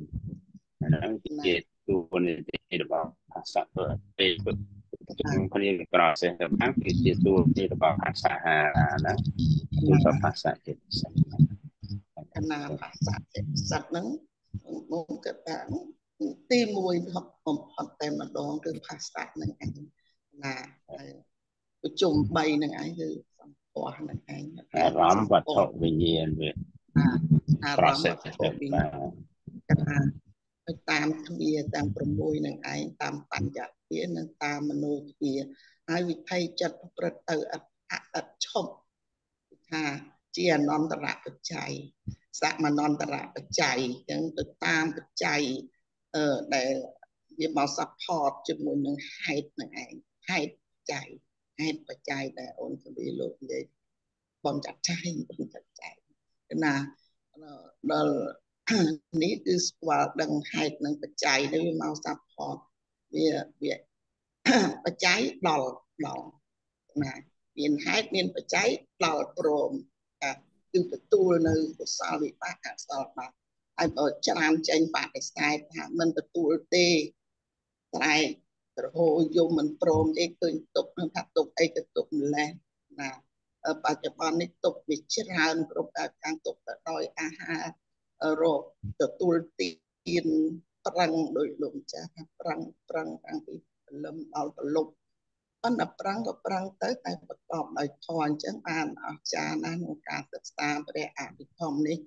ហ្នឹងជាទូនីតិរបស់ភាសាទៅពេលខ្ញុំគ្នាក្រសេះទៅខាងគឺជាទូនីតិរបស់ភាសាហាណាគឺភាសាចិត្តកណាភាសាចិត្តសត្វហ្នឹងមកគិតថា ទី1បំផុតតែម្ដងគឺភាសាហ្នឹងឯងណាប្រជុំ3ហ្នឹងឯងគឺសម្គាល់ហ្នឹងឯងអារម្មណ៍វត្ថុវិញ្ញាណវាអារម្មណ៍វត្ថុវិញ្ញាណកថាទៅតាមទ្វាទាំង6នឹងឯងតាមបញ្ញទ្វានិងតាមមโนទ្វាហើយវិថីចិត្តប្រព្រឹត្តទៅអត់ឈប់ថាជាអនន្តរបច្ច័យសមនន្តរបច្ច័យអញ្ចឹងទៅតាមបច្ច័យ អឺដែលវាមក support ជាមួយនឹងហេតុនឹងឯងហេតុបច្ច័យហេតុបច្ច័យដែលអូនសវីលោកនិយាយបំចាត់ចែងបំចាត់ចែងណាដល់នេះគឺស្គាល់ដឹងហេតុនិងបច្ច័យនេះវាមក support វាវាបច្ច័យដល់ដល់ណាមានហេតុមានបច្ច័យដល់ព្រមគឺទទួលនៅកុសលវិបាកអកុសលបាប ហើយបើច្រើនចេញបដិសេធថាមិនទទួលទេត្រែរហូតយំមិនព្រមទេឃើញទុកនឹងថាទុកអីក៏ទុកម្លេះណាបច្ចុប្បន្ននេះទុកវាច្រើនគ្រប់តែខាងទុកទៅដោយអាហាររកទទួលទានប្រឹងដោយលោកម្ចាស់ថាប្រឹងប្រឹងតាំងពីព្រលឹមដល់ប្រលប់ ប៉ុន្តែប្រឹងក៏ប្រឹងទៅតែប្រកបដោយធម៌អញ្ចឹងបានអស្ចារ្យណាស់ក្នុងការសិក្សាព្រះអភិធម្មនេះ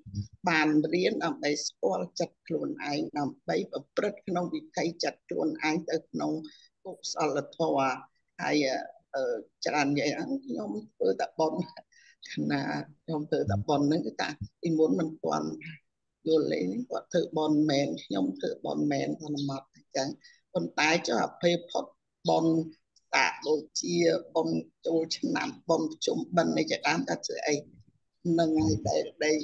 បានរៀនដើម្បីស្គាល់ចិត្តខ្លួនឯងដើម្បីប្រព្រឹត្តក្នុងវិថីចិត្តខ្លួនឯងទៅក្នុងកុសលធម៌ហើយច្រើននិយាយខ្ញុំធ្វើតែប៉ុនណាខ្ញុំធ្វើតែប៉ុនហ្នឹងគឺថាពីមុនមិនទាន់យល់លេងគាត់ធ្វើបនមែនខ្ញុំធ្វើបនមែនធម្មតាអញ្ចឹងប៉ុន្តែចុះអភ័យផុតបន តាដូចជាបនចូលឆ្នាំបនជុំបិណ្ឌនៃចដើមថាធ្វើអីនឹងហើយដែលដែល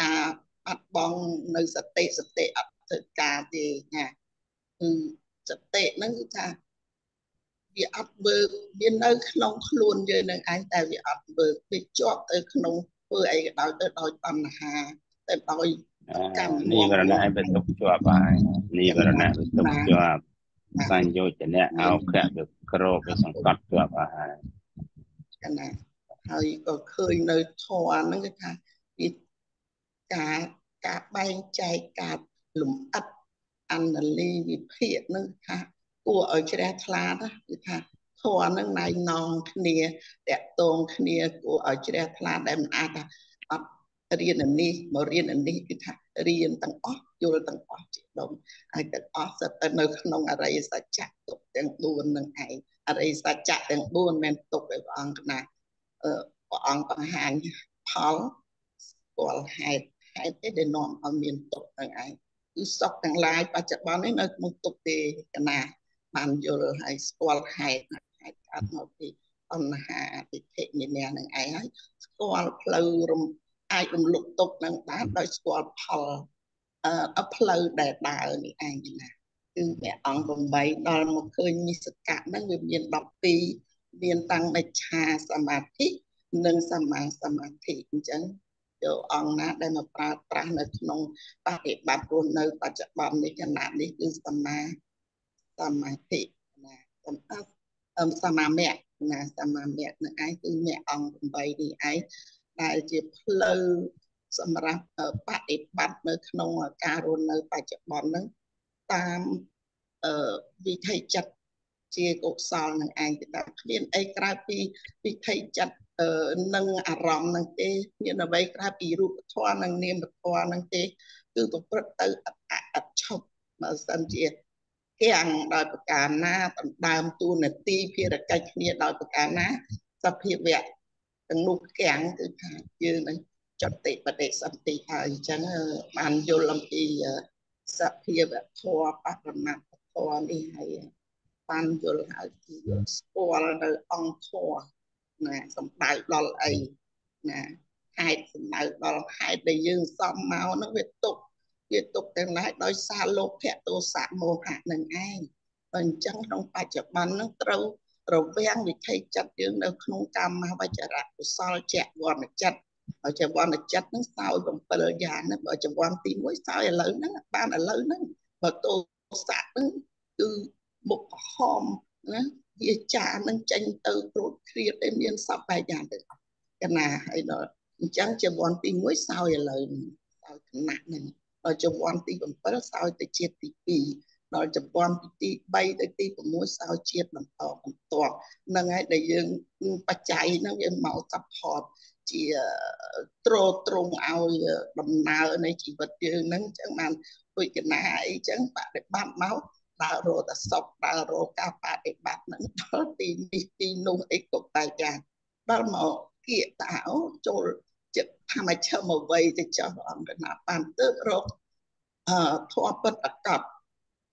ការបាត់បង់នៅសតិសតិអត់ធ្វើការទេណាគឺសតិហ្នឹងគឺថាវាអត់បើវានៅក្នុងខ្លួនយើងនឹងឯងតែវាអត់បើវាជាប់ទៅក្នុងធ្វើអីក៏ដោយទៅដោយតណ្ហាទៅដោយកម្មនេះវរណៈឲ្យវាទុកជាប់ហើយនេះវរណៈវាទុកជាប់ សញ្យោជនៈអោខៈវាក្របវាសង្កត់ជាប់ហើយកណាហើយក៏ឃើញនៅធម៌ហ្នឹងគឺថាវាការការបែងចែកការលំអិតអန္តលីវិភាគនឹងថាគួរឲ្យជ្រះថ្លាណាគឺថាធម៌នឹងណៃណងគ្នាតកតងគ្នាគួរឲ្យជ្រះថ្លាដែលមិនអាចថាអត់ រៀននេះមករៀននេះគឺថារៀនទាំងអស់យល់ទាំងអស់ជាដុំហើយទាំងអស់សិតទៅនៅក្នុងអរិយសច្ចៈទុកទាំង4នឹងឯងអរិយសច្ចៈទាំង4មិនមែនទុកឲ្យព្រះអង្គណាព្រះអង្គបង្ហាញផលស្គាល់ហេតុហេតុទេដែលនាំឲ្យមានទុកនឹងឯងគឺសុខទាំងឡាយបច្ចុប្បន្ននេះនៅក្នុងទុកទេកណាបានយល់ហើយស្គាល់ហេតុហេតុកើតមកពីអណ្ហាទិដ្ឋិមាននឹងឯងហើយស្គាល់ផ្លូវរំ អាចរំលឹកទុកនឹងបានដោយស្គាល់ផលអឺផ្លូវដែលដើរនេះឯងណាគឺព្រះអង្គ8ដល់មកឃើញនិសកៈហ្នឹងវាមាន12មានតាំងមិច្ឆាសមាធិនិងសមាសមាធិអញ្ចឹងយកអង្គណាដែលមកប្រើប្រាស់នៅក្នុងបប្រតិបត្តិរស់នៅបច្ចុប្បន្ននេះគណៈនេះគឺសមាសមាធិណាសមាមៈណាសមាមៈនឹងឯងគឺអ្នកអង្គ8នេះឯង ដែលជាផ្លូវសម្រាប់បប្រតិបត្តិនៅក្នុងការរស់នៅបច្ចុប្បន្នហ្នឹងតាមវិធីចិត្តជាកុសលនឹងឯងតែគ្មានអីក្រៅពីវិធីចិត្តនឹងអារម្មណ៍នឹងទេមានអ្វីក្រៅពីរូបធម៌និងនាមធម៌នឹងទេ គឺប្រព្រឹត្តទៅអត់អត់ឈប់បើសិនជាគាំងដោយប្រការណាដណ្ដើមតួនាទីភារកិច្ចគ្នាដោយប្រការណាសភាវៈ ទាំងនោះគាំងគឺថាយើងនឹងចតិបដិសន្តិហើយអញ្ចឹងបានយល់អំពីសភាវៈធម៌បរមត្ថធម៌នេះហើយបានយល់ហើយគឺស្គាល់នៅអង្គធម៌ណាសំដៅដល់អីណាហេតុសំដៅដល់ហេតុដែលយើងសំមកនឹងវាទុកវាទុកទាំងឡាយដោយសារលោភៈទោសៈមោហៈនឹងឯងបើអញ្ចឹងក្នុងបច្ចុប្បន្ននឹងត្រូវ រវាងវិធីចិត្តយើងនៅក្នុងកម្មវចរៈកុសលចៈវណ្ណចិត្តហើយចវណ្ណចិត្តនឹងសោយ7យ៉ាងណាបើចវណ្ណទី1សោយឥឡូវហ្នឹងបានឥឡូវហ្នឹងបើទោសៈហ្នឹងគឺមុខហមណាវាចានឹងចេញទៅព្រួតគ្រៀតឯមានសពបែបយ៉ាងទៅកណាហើយដល់អញ្ចឹងជាវ័នទី1សោយឥឡូវសោយគណៈហ្នឹងដល់ជាវ័នទី7សោយទៅជាតិទី2 ដល់ចំពាន់ទី3ទៅទី6សោជាតិបន្តបន្តហ្នឹងហើយដែលយើងបច្ច័យហ្នឹងវាមក support ជាត្រត្រង់ឲ្យដំណើរនៃជីវិតយើងហ្នឹងអញ្ចឹងបានដូចកណាអីអញ្ចឹងបដិបត្តិមកដើររកតែសុខដើររកការបដិបត្តិហ្នឹងដល់ទីនេះទីនោះអីគ្រប់បែបយ៉ាងដល់មកគៀកតើអូចូលចិត្តធម្មឈមអ្វីទៅចោះអង្គណាបានទៅរកអឺធម៌ពិតប្រកប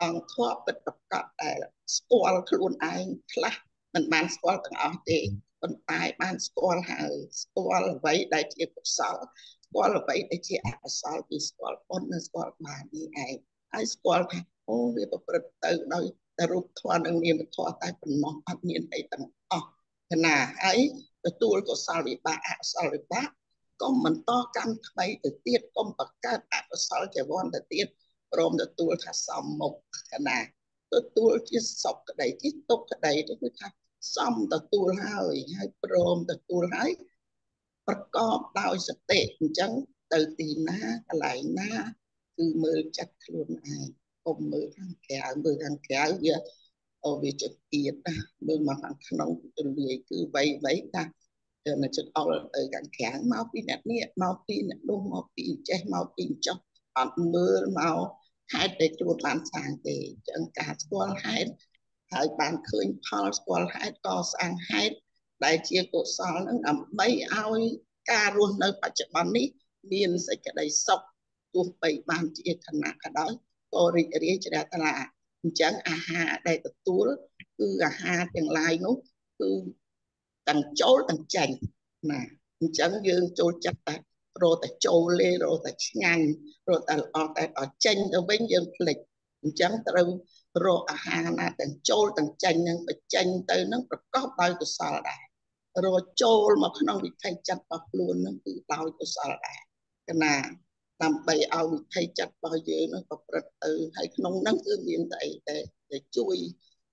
អង្គធម៌ពិតប្រកបដែលស្គាល់ខ្លួនឯងខ្លះមិនបានស្គាល់ទាំងអស់ទេប៉ុន្តែបានស្គាល់ហើយស្គាល់អ្វីដែលជាកុសលស្គាល់អ្វីដែលជាអកុសលគឺស្គាល់បុណ្យនិងស្គាល់បាននេះឯងហើយស្គាល់ថាអូវាប្រព្រឹត្តទៅដោយតែរូបធម៌និងនាមធម៌តែប៉ុណ្ណោះអត់មានអីទាំងអស់គណាហើយទទួលកុសលវិបាកអកុសលវិបាកកុំបន្តកម្មថ្មីទៅទៀតកុំបង្កើតអកុសលជាវ័នទៅទៀត ព្រមទទួលថាសំមុខកណាទទួលជាសុខក្តីជាទុក្ខក្តីទៅគឺថាសំទទួលហើយហើយព្រមទទួលហើយប្រកបដោយសតិអញ្ចឹងទៅទីណាកន្លែងណា គឺមើលចិត្តខ្លួនឯងកុំមើលខាងក្រៅមើលខាងក្រៅវាអូវាចទៀតណាមើលមកខាងក្នុងទលាយគឺវៃវៃណាទៅនៅចិត្តអល់ទៅខាងក្រៅមកពីអ្នកនេះមកពីអ្នកនោះមកពីចេះមកពីចុះអត់មើលមក ហេតុដែលជួនបានសាងទេអញ្ចឹងការស្គាល់ហេតុហើយបានឃើញផលស្គាល់ហេតុក៏ស្អាងហេតុដែលជាកុសលនឹងដើម្បីឲ្យការរស់នៅបច្ចុប្បន្ននេះមានសេចក្តីសុខទោះបីបានជាឋានៈក៏ដោយក៏រីករាយជ្រះថ្លាអញ្ចឹងអាហារដែលទទួលគឺអាហារទាំងឡាយនោះគឺទាំងចូលទាំងចេញណាអញ្ចឹងយើងចូលចិត្តតែ រត់តែចូលលេរត់តែឆ្ងាញ់រត់តែល្អតែដល់ចេញទៅវិញយើងភ្លេចអញ្ចឹងត្រូវរកអាហារណាទាំងចូលទាំងចេញនឹងបញ្ចេញទៅនឹងប្រកបដោយកុសលដែររកចូលមកក្នុងវិថីចិត្តរបស់ខ្លួននឹងគឺដោយកុសលដែរកណាដើម្បីឲ្យវិថីចិត្តរបស់យើងនឹងប្រព្រឹត្តទៅហើយក្នុងហ្នឹងគឺមានតែអីដែលជួយ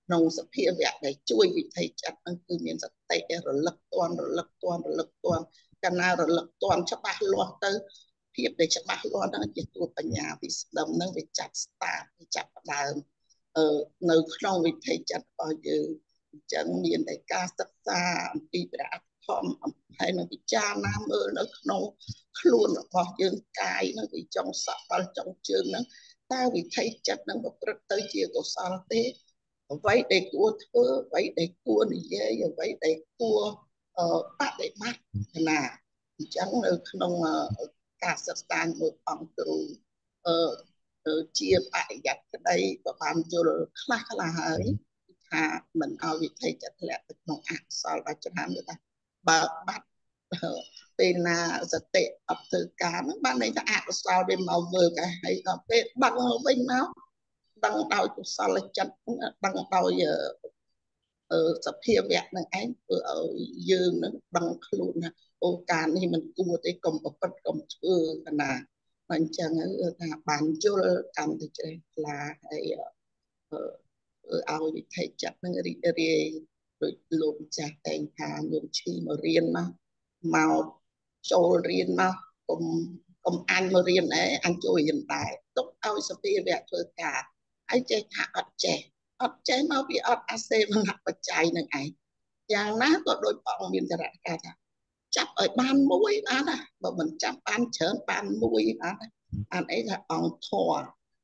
ក្នុងសភាវៈដែលជួយវិថីចិត្តហ្នឹងគឺមានសតិរលឹកតន់រលឹកតន់រលឹកតន់ កាលណារលឹកតន់ច្បាស់លាស់ទៅភាពដែលច្បាស់លាស់ហ្នឹងជាទួបញ្ញាវិស្ដំហ្នឹងវាចាប់ស្តាតវាចាប់ផ្ដើមនៅក្នុងវិថីចិត្តរបស់យើងអញ្ចឹងមានតែការសិក្សាអំពីព្រះអធមហើយនឹងពិចារណាមើលនៅក្នុងខ្លួនរបស់យើងកាយនឹងវាចង់សក់បាល់ចង់ជើងហ្នឹងតើវិថីចិត្តនឹងប្រព្រឹត្តទៅជាកុសលទេអ្វីដែលគួរធ្វើអ្វីដែលគួរនិយាយអ្វីដែលគួរ បដិបត្តិណាអញ្ចឹងនៅក្នុងការសិក្សាមួយអង្គគ្រូអឺជាបរិយ័តក្តីក៏បានយល់ខ្លះខ្លះហើយថាមិនឲ្យវិថីចិត្តធ្លាក់ទៅក្នុងអកុសលដល់ច្រើនទេថាបើបាត់ពេលណាសតិអត់ធ្វើការហ្នឹងបានន័យថាអកុសលវាមកវើកហើយដល់ពេលដឹងមកវិញមកដឹងដោយកុសលចិត្តដឹងដោយ សភាវៈនឹងឯងធ្វើឲ្យយើងនឹងដឹងខ្លួនថាអូការនេះមិនគួរទេកុំប្រព្រឹត្តកុំធ្វើកណាអញ្ចឹងថាបានយល់កម្មទៅជ្រះថ្លាហើយឲ្យវិថីចិត្តនឹងរីករាយដូចលោកម្ចាស់តែងថាលោកឈីមករៀនមកមកចូលរៀនមកកុំកុំអញមករៀនអីអញជួយរៀនដែរទុកឲ្យសភាវៈធ្វើការហើយចេះថាអត់ចេះ អត់ចេះមកពីអត់អាសេវនៈបច្ច័យនឹងឯងយ៉ាងណាក៏ដូចបងមានចរៈកាថាចាប់ឲ្យបានមួយបានណាបើមិនចាប់បានច្រើនបានមួយបានបានអីថាអង្គធរ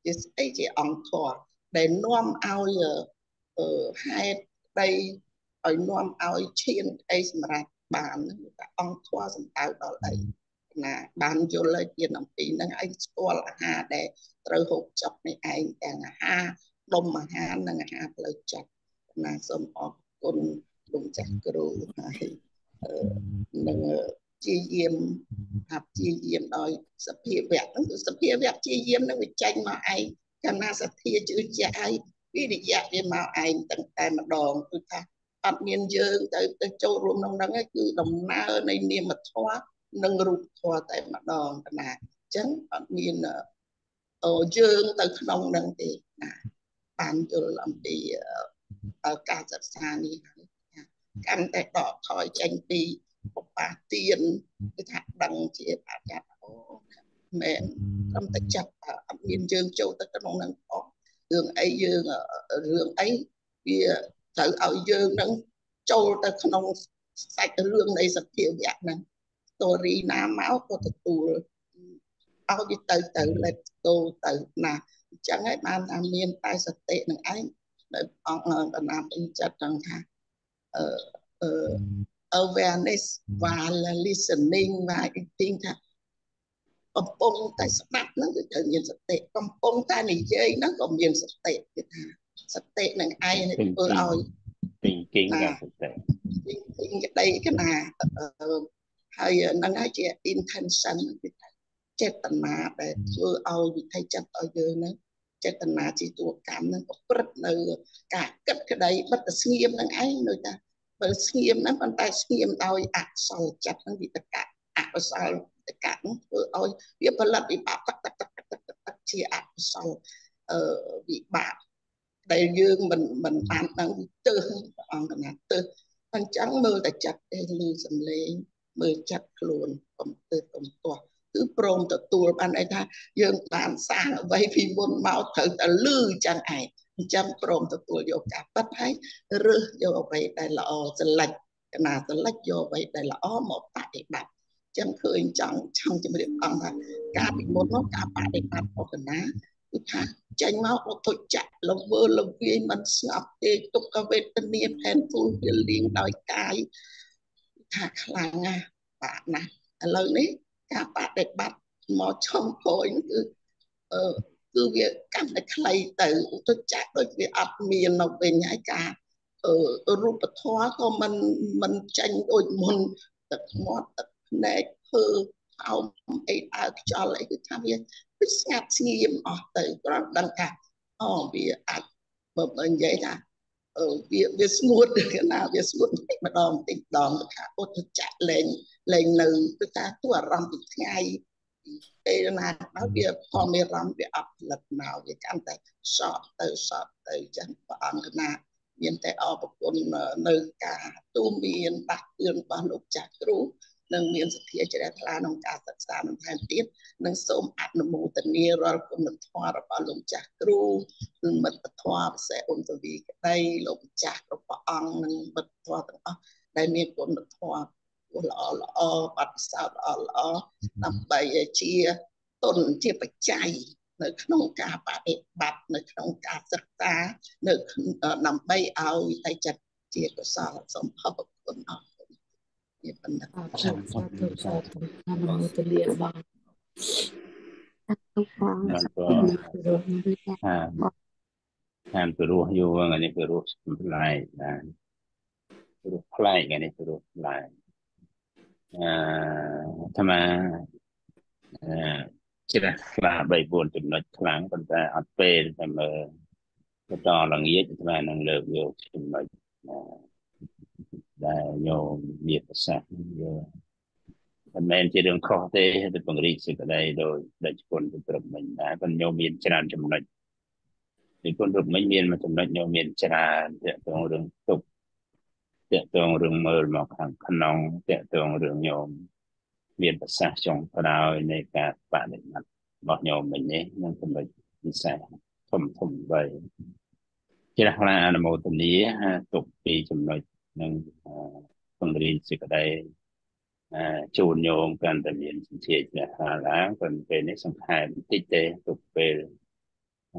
ជាស្អីជាអង្គធរដែលនាំឲ្យហេតុដីឲ្យនាំឲ្យឈានអីសម្រាប់បានថាអង្គធរសំដៅដល់អីណាបានយល់ឲ្យទៀតអំពីហ្នឹងឯងស្គាល់អាហារដែលត្រូវហូបចុកនេះឯងទាំងអាហារ ដុំអាហារនិងអាហារផ្លូវចិត្តណាសូមអរគុណលោកចាស់គ្រូហើយនឹងជាយាមថាជាយាមដោយសភាវៈហ្នឹងគឺសភាវៈជាយាមនឹងវាចេញមកឯងកាលណាសទ្ធាជឿជាក់ឯងវិរិយៈវាមកឯងตั้งតែម្ដងគឺថាអត់មានយើងទៅទៅចូលរួមក្នុងហ្នឹងគឺដំណើរនៃនាមធម៌និងរូបធម៌តែម្ដងណាអញ្ចឹងអត់មានយើងទៅក្នុងហ្នឹងទេណា បានយល់អំពីការសិក្សានេះហើយកាន់តែដកថយចេញពីឧបាទានគឺថាដឹងជាបញ្ញាអូមែនត្រឹមតែចាប់អត់មានយើងចូលទៅក្នុងហ្នឹងផងរឿងអីយើងរឿងអីវាត្រូវឲ្យយើងនឹងចូលទៅក្នុងសាច់រឿងនៃសភាវៈហ្នឹង story ណាមកក៏ទទួលឲ្យវាទៅទៅ let go ទៅណា អញ្ចឹងហើយបានថាមានតែសតិនឹងឯងនៅអង្គបណ្ណាពេញចិត្តហ្នឹងថាអឺអឺ awareness while listening while eating ថាកំពុងតែស្ដាប់ហ្នឹងគឺត្រូវមានសតិកំពុងតែនិយាយហ្នឹងក៏មានសតិគឺថាសតិនឹងឯងធ្វើឲ្យ thinking กับសតិ thinking ក្តីកណាហើយហ្នឹងហើយជា intention គឺថា ចេតនាដែលធ្វើឲ្យវិធីចិត្តឲ្យយើងហ្នឹងចេតនាជាតួកម្មហ្នឹងប្រព្រឹត្តនៅការគិតក្តីបិទតែស្ងៀមហ្នឹងឯងដូចថាបើស្ងៀមហ្នឹងប៉ុន្តែស្ងៀមដោយអកុសលចិត្តហ្នឹងវិតកៈអកុសលវិតកៈហ្នឹងធ្វើឲ្យវាផលិតវិបាកទឹកទឹកទឹកទឹកទឹកជាអកុសលអឺវិបាកដែលយើងមិនមិនបានដឹងទៅព្រះអង្គណាទៅអញ្ចឹងមើលតែចិត្តទេលឺសំឡេងមើលចិត្តខ្លួនកុំទៅកុំទាស់ គឺព្រមទទួលបានន័យថាយើងបានសាងអ្វីពីមុនមកត្រូវតែលឺចឹងឯងអញ្ចឹងព្រមទទួលយកការប៉ັດហើយរើសយកអ្វីដែលល្អស្រឡិចកណាស្រឡិចយកអ្វីដែលល្អមកបដិបត្តិចឹងឃើញចង់ចង់ជម្រាបអង្គថាការពីមុនមកការបដិបត្តិអកណាគឺថាចេញមកឧទចៈលវើលវាយមិនស្ងប់ទេទុក្ខវេទនាផែនពូលវាលៀងដោយកាយថាខ្លាំងណាស់បាក់ណាស់ឥឡូវនេះ ការបដិបត្តិមកឆុងក្រោយគឺអឺគឺវាកាន់តែខ្លីទៅឧទចៈដូចវាអត់មាននៅវិញហើយការអឺរូបធម៌ក៏មិនមិនចាញ់ដូចមុនទឹកមាត់ទឹកភ្នែកភើថោមអីអើខ្យល់អីគឺថាវាវាស្ងាត់ស្ងៀមអស់ទៅគ្រាន់ដឹងថាអូវាអាចបើនិយាយថាអឺ វាវាស្ងួតគឺណាវាស្ងួតម្ដងបន្តិចម្ដងទៅថាឧទ្ធចាក់លែងលែងនៅគឺថាទូអារម្មណ៍ពីថ្ងៃពេលណាដល់វាផមានអារម្មណ៍វាអត់ផលិតមកវាកាន់តែសក់ទៅសក់ទៅចឹងព្រះអង្គណាមានតែអរគុណនៅការទូមានដាស់តឿនរបស់លោកចាស់គ្រូ និងមានសទ្ធាជ្រះថ្លាក្នុងការសិក្សាបន្ថែមទៀតនិងសូមអនុមោទនារាល់គុណធម៌របស់លោកចាស់គ្រូនិងមិត្តធម៌ពិសេសអ៊ុនទវីក្តីលោកចាស់គ្រប់ព្រះអង្គនិងមិត្តធម៌ទាំងអស់ដែលមានគុណធម៌ល្អល្អបាត់សោតល្អល្អដើម្បីជាទុនជាបច្ច័យនៅក្នុងការបដិបត្តិនៅក្នុងការសិក្សានៅដើម្បីឲ្យតែចិត្តជាកុសលសូមអរគុណអរ គុណជាបណ្ដាសាធុសាធុសាធុអនុមោទនាបងសាធុបងហានព្រោះយូរថ្ងៃនេះព្រោះប្លែកណាព្រោះប្លែកថ្ងៃនេះព្រោះប្លែកអឺអាមាអឺជ្រះថ្លា3 4ចំណុចខ្លាំងប៉ុន្តែអត់ពេលតែមើលបន្តល្ងាចស្មើនឹងលើកយកចំណុច ដែលញោមមានប្រសាសន៍យកមិនមែនជារឿងខុសទេទៅពង្រីកសេចក្តីដោយដែលជប៉ុនទៅព្រឹកមិញដែរប៉ុន្តែញោមមានច្រើនចំណុចពីគុណព្រឹកមិញមានមួយចំណុចញោមមានច្រើនទាក់ទងរឿងទុកទាក់ទងរឿងមើលមកខាងក្នុងទាក់ទងរឿងញោមមានប្រសាសន៍ចុងក្រោយនៃការបដិបត្តិរបស់ញោមមិញនេះនឹងចំណុចពិសេសធំធំបីជ្រះថ្លាអនុមោទនាទុកពីចំណុច នឹងពង្រីកសេចក្តីជូនញោមកាន់តែមានសន្តិជ្រះថ្លាឡើងប៉ុន្តែពេលនេះសង្ខេបបន្តិចទេទុកពេល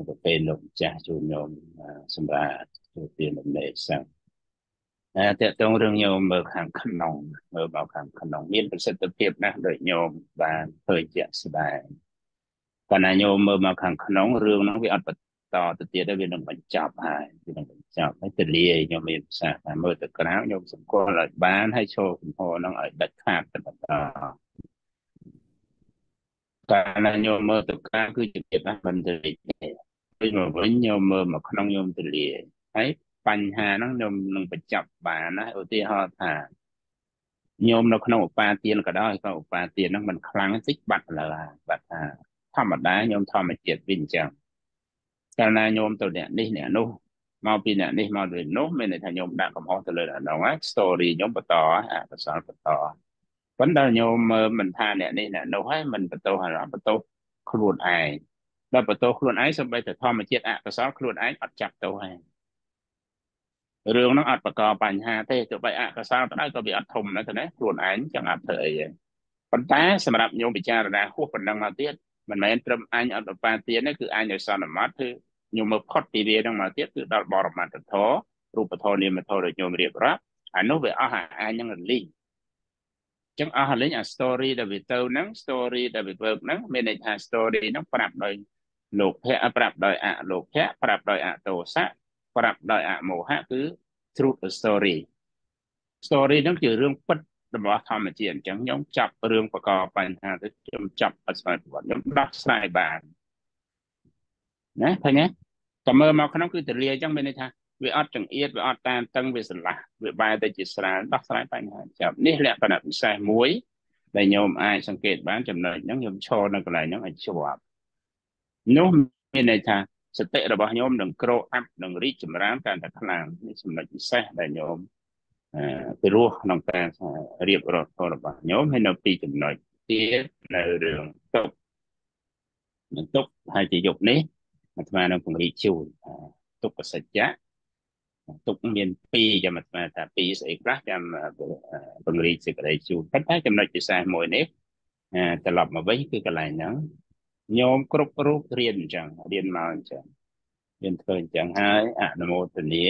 ទៅពេលលោកចាស់ជូនញោមសម្រាប់ចូលទានដំណេកសិនតែតើតងរឿងញោមមើលខាងក្នុងមើលមកខាងក្នុងមានប្រសិទ្ធភាពណាស់ដូចញោមបានឃើញជាក់ស្ដែងកាលណាញោមមើលមកខាងក្នុងរឿងហ្នឹងវាអត់បន្តទៅទៀតទេវានឹងបញ្ចប់ហើយវានឹងបញ្ចប់ហើយទលាយញោមមានប្រសាសន៍ថាមើលទៅក្រៅញោមសង្កល់ឲ្យបានហើយចូលកំហរហ្នឹងឲ្យដាច់ខាតទៅបន្តកាលណាញោមមើលទៅក្រៅគឺជាភាពណាមិនទលាយទេដូចមកវិញញោមមើលមកក្នុងញោមទលាយហើយបញ្ហាហ្នឹងខ្ញុំនឹងបញ្ចប់បានណាឧទាហរណ៍ថាញោមនៅក្នុងឧបាទានក៏ដោយក៏ឧបាទានហ្នឹងมันខ្លាំងតិចបាត់លើបាត់ថាធម្មតាញោមធម្មជាតិវិញអញ្ចឹង កាលណាញោមទៅអ្នកនេះអ្នកនោះមកពីអ្នកនេះមកទៅនោះមានន័យថាញោមដាក់កំហុសទៅលើអ្នកនោះហើយ story ញោមបន្តអកុសលបន្តប៉ុន្តែញោមមើលមិនថាអ្នកនេះអ្នកនោះហើយមិនបន្តអារម្មណ៍បន្តខ្លួនឯងដល់បន្តខ្លួនឯងសូម្បីតែធម្មជាតិអកុសលខ្លួនឯងអត់ចាប់ទៅហើយរឿងហ្នឹងអត់បកបញ្ហាទេទោះបីអកុសលទៅក៏វាអត់ធំណាស់ទៅណាខ្លួនឯងចឹងអត់ធ្វើអីទេប៉ុន្តែសម្រាប់ញោមពិចារណាហួសប៉ុណ្ណឹងមកទៀត មិនមែនត្រឹមអញអត់បបាទៀតទេគឺអញឲ្យសន្មត់គឺញោមមើលផុតពីវាហ្នឹងមកទៀតគឺដល់បរមត្តធររូបធរនាមធរដូចញោមរៀបរាប់អានោះវាអស់អាអញហ្នឹងរលីងចឹងអស់រលីងអា story ដែលវាទៅហ្នឹង story ដែលវា work ហ្នឹងមានន័យថា story ហ្នឹងប្រាប់ដោយលោកភៈប្រាប់ដោយអលោកភៈប្រាប់ដោយអតោសៈប្រាប់ដោយអមោហៈគឺ truth story story ហ្នឹងជារឿងពិត របស់ធម្មជាតិអញ្ចឹងខ្ញុំចាប់រឿងបកកបញ្ហាទៅខ្ញុំចាប់អស្ចារ្យប្រវត្តិខ្ញុំដោះស្រាយបានណាឃើញទេតែមើលមកក្នុងគឺទលាអញ្ចឹងមានន័យថាវាអត់ចង្អៀតវាអត់តានតឹងវាស្រឡះវាបែរទៅជាស្រាលដោះស្រាយបញ្ហាចាប់នេះលក្ខណៈពិសេសមួយដែលញោមអាចសង្កេតបានចំណុចហ្នឹងខ្ញុំឈរនៅកន្លែងហ្នឹងឲ្យជាប់នោះមានន័យថាសតិរបស់ញោមនឹងក្រោអាប់នឹងរីកចម្រើនកាន់តែខ្លាំងនេះចំណុចពិសេសដែលញោម ពីរោះក្នុងការរៀបរាប់របស់ញោមហើយនៅពីចំណុចទៀតនៅរឿងទុកនឹងទុកហើយជាយុគនេះអាត្មានឹងពង្រីកជូនទុក្ខសច្ចៈទុកមាន2ចាំអាត្មាថា2ស្អីខ្លះចាំពង្រីកសេចក្តីជូនប៉ុន្តែចំណុចពិសេសមួយនេះត្រឡប់មកវិញគឺកន្លែងហ្នឹងញោមគ្រប់រូបរៀនអញ្ចឹងរៀនមកអញ្ចឹង រៀនធ្វើអញ្ចឹងហើយអនុមោទនា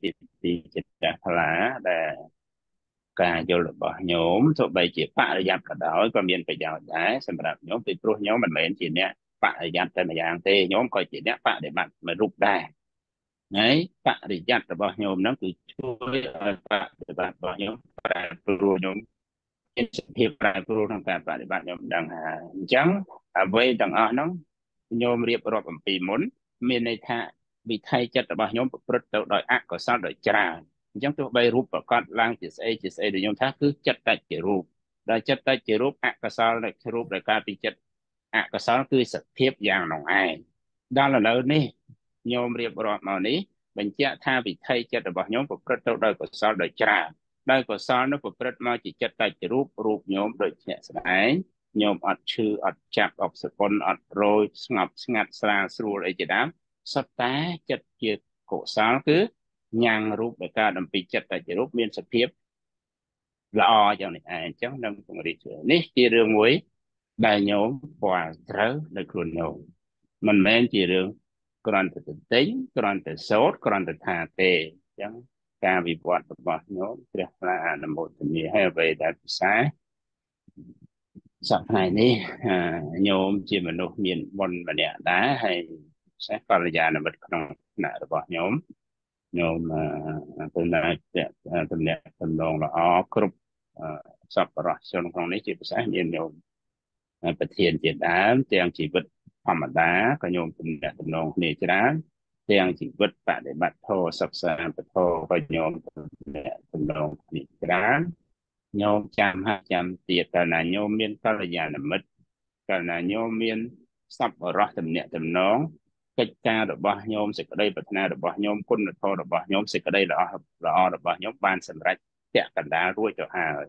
ពីទីចិត្តថ្លាដែលការយល់របស់ញោមទោះបីជាបរិយ័តក៏ដោយក៏មានប្រយោជន៍ដែរសម្រាប់ញោមពីព្រោះញោមមិនមែនជាអ្នកបរិយ័តតែម្យ៉ាងទេញោមក៏ជាអ្នកបដិបត្តិមួយរូបដែរហើយបរិយ័តរបស់ញោមហ្នឹងគឺជួយឲ្យបដិបត្តិរបស់ញោមប្រែប្រួលញោមមានសភាពប្រែប្រួលក្នុងការបប្រតិបត្តិខ្ញុំដឹងហើយអញ្ចឹងអ្វីទាំងអស់ហ្នឹងញោមរៀបរាប់អំពីមុន មានន័យថាវិថ័យចិត្តរបស់ខ្ញុំប្រព្រឹត្តទៅដោយអកុសលដោយច្រើនអញ្ចឹងទោះបីរូបប្រកបឡើងជាស្អីជាស្អីដែលខ្ញុំថាគឺចិត្តតែជារូបដែលចិត្តតែជារូបអកុសលនៃរូបដែលកើតពីចិត្តអកុសលគឺសភាពយ៉ាងនោះឯងដល់ឥឡូវនេះញោមរៀបរាប់មកនេះបញ្ជាក់ថាវិថ័យចិត្តរបស់ញោមប្រព្រឹត្តទៅដោយកុសលដោយច្រើនដោយកុសលនោះប្រព្រឹត្តមកជាចិត្តតែជារូបរូបញោមដូចជាស្ដែង ញោមអត់ឈឺអត់ចាប់អត់សពុនអត់រយស្ងប់ស្ងាត់ស្រាលស្រួលអីជាដើមសុទ្ធតែចិត្តជាកុសលគឺញ៉ាំងរូបដែលកើតអំពីចិត្តតែជារូបមានសភាពល្អយ៉ាងនេះឯងអញ្ចឹងនឹងពង្រីកនេះជារឿងមួយដែលញោមស្គាល់ត្រូវនៅខ្លួនញោមមិនមែនជារឿងគ្រាន់តែទន្ទិញគ្រាន់តែសោតគ្រាន់តែថាទេអញ្ចឹងការវិវត្តរបស់ញោមព្រះផ្លាអនុមោទនាហើយអ្វីដែលពិសេ សសប្តាហ៍នេះញោមជាមនុស្សមានបុណ្យម្នាក់ដែរហើយសេះកល្យាណមិត្តក្នុងថ្នាក់របស់ញោមញោមទំនាក់ទំនាក់ទំនងល្អគ្រប់សពរស់ជនក្នុងនេះជាពិសេសមានញោមប្រធានជាដើមទាំងជីវិតធម្មតាក៏ញោមទំនាក់ទំនងគ្នាច្រើនទាំងជីវិតបដិបត្តិធម៌សិក្សាពធក៏ញោមទំនាក់ទំនងគ្នាច្រើន ញោមចាំហាក់ចាំទៀតកាលណាញោមមានកល្យាណមិត្តកាលណាញោមមានសពរស់ទំនាក់ទំនងកិច្ចការរបស់ញោមសេចក្តីប្រាថ្នារបស់ញោមគុណធម៌របស់ញោមសេចក្តីល្អល្អរបស់ញោមបានសម្រេចពាក់កណ្ដាលរួចទៅហើយ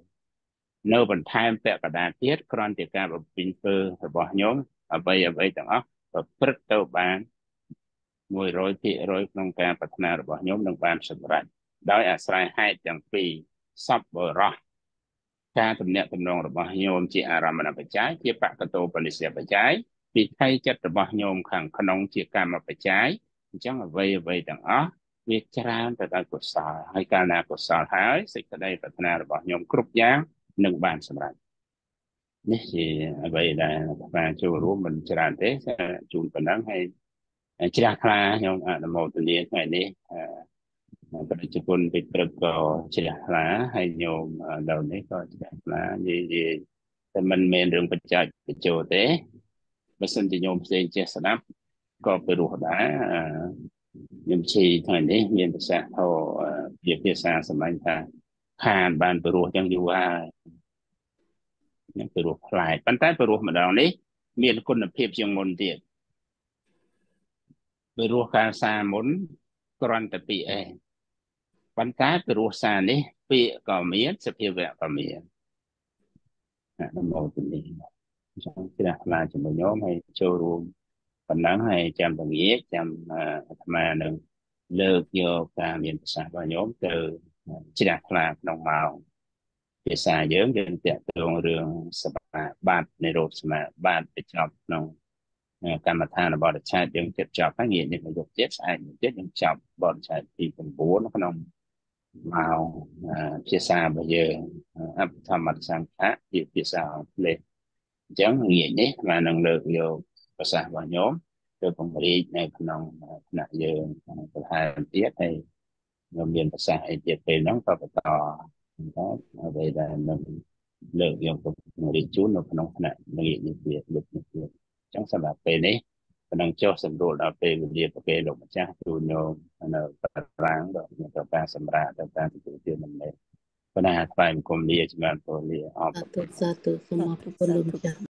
នៅបន្ថែមពាក់កណ្ដាលទៀតគ្រាន់តែការបំពេញធ្វើរបស់ញោមអ្វីអ្វីទាំងអស់ប្រព្រឹត្តទៅបាន100%ក្នុងការប្រាថ្នារបស់ញោមនឹងបានសម្រេចដោយអាស្រ័យហេតុទាំងពីរសពបរោះ ការទំនាក់ទំនងរបស់ញោមជាអារម្មណបច្ច័យជាបកតោបនិស្សបច្ច័យពីថៃចិត្តរបស់ញោមខាងក្នុងជាកម្មបច្ច័យអញ្ចឹងអ្វីអ្វីទាំងអស់វាច្រើនទៅដោយកុសលហើយកាលណាកុសលហើយសេចក្តីប្រាថ្នារបស់ញោមគ្រប់យ៉ាងនឹងបានសម្រេចនេះជាអ្វីដែលបានចូលរួមមិនច្រើនទេជូនប៉ុណ្ណឹងហើយជ្រះថ្លាខ្ញុំអនុមោទនាថ្ងៃនេះ ប្រជាជនពេជ្រព្រឹកក៏ជ្រះថ្លាហើយញោមដល់នេះក៏ជ្រះថ្លានិយាយតែមិនមែនរឿងបច្ចេកបញ្ចូលទេបើសិនជាញោមផ្សេងចេះស្ដាប់ក៏ពីរោះដែរខ្ញុំឈីថ្ងៃនេះមានប្រសាសន៍ធជាភាសាសម្លាញ់ថាខានបានពីរោះចឹងយូរហើយនេះពីរោះផ្លែកប៉ុន្តែពីរោះម្ដងនេះមានគុណភាពជាងមុនទៀតពីរោះកាលសាមុនគ្រាន់តែពីអេ ប៉ុន្តែពីរោះសានេះ ពាក្យក៏មានសភាវៈក៏មានអនុមោទនាចង់ជ្រះថ្លាជាមួយញោមហើយចូលរួមប៉ុណ្ណឹងហើយចាំពងាកចាំអាត្មានឹងលើកយកការមានប្រសាសន៍របស់ញោមទៅជ្រះថ្លាក្នុងម៉ោងភាសាយើងយើងតាក់ទងរឿងសមាបត្តិនៃរោគសមាបត្តិបញ្ចប់ក្នុងកម្មដ្ឋានបរិច្ឆេទយើងជិតចប់ហើយងាកនេះមកយកទៀតស្អែកទៀតយើងចប់បរិច្ឆេទទី9ក្នុង ម៉ោងភាសារបស់យើងអភិធម្មសង្ឃៈជាភាសាអង់គ្លេសអញ្ចឹងងាកនេះបាននឹងលើកយកប្រសាសន៍របស់ញោមទៅពង្រីកនៅក្នុងថ្នាក់យើងបន្ថែមទៀតហើយខ្ញុំមានប្រសាសន៍អីទៀតពេលហ្នឹងក៏បន្តបាទអ្វីដែលនឹងលើកយកទៅពង្រីកជូននៅក្នុងថ្នាក់ងាកនេះទៀតលើកនេះទៀតអញ្ចឹងសម្រាប់ពេលនេះ ប៉ុណ្ណឹងចុះសម្រួលដល់ពេលវេលាប្រគេលោកម្ចាស់ទូញោមនៅប្រាំងដល់ទៅការសម្រាប់ទៅការទទួលទានដំណេកបណ្ណាថ្វាយបង្គំលាជំរាបពរលាអបសាធុសាធុសូមអរគុណលោកម្ចាស់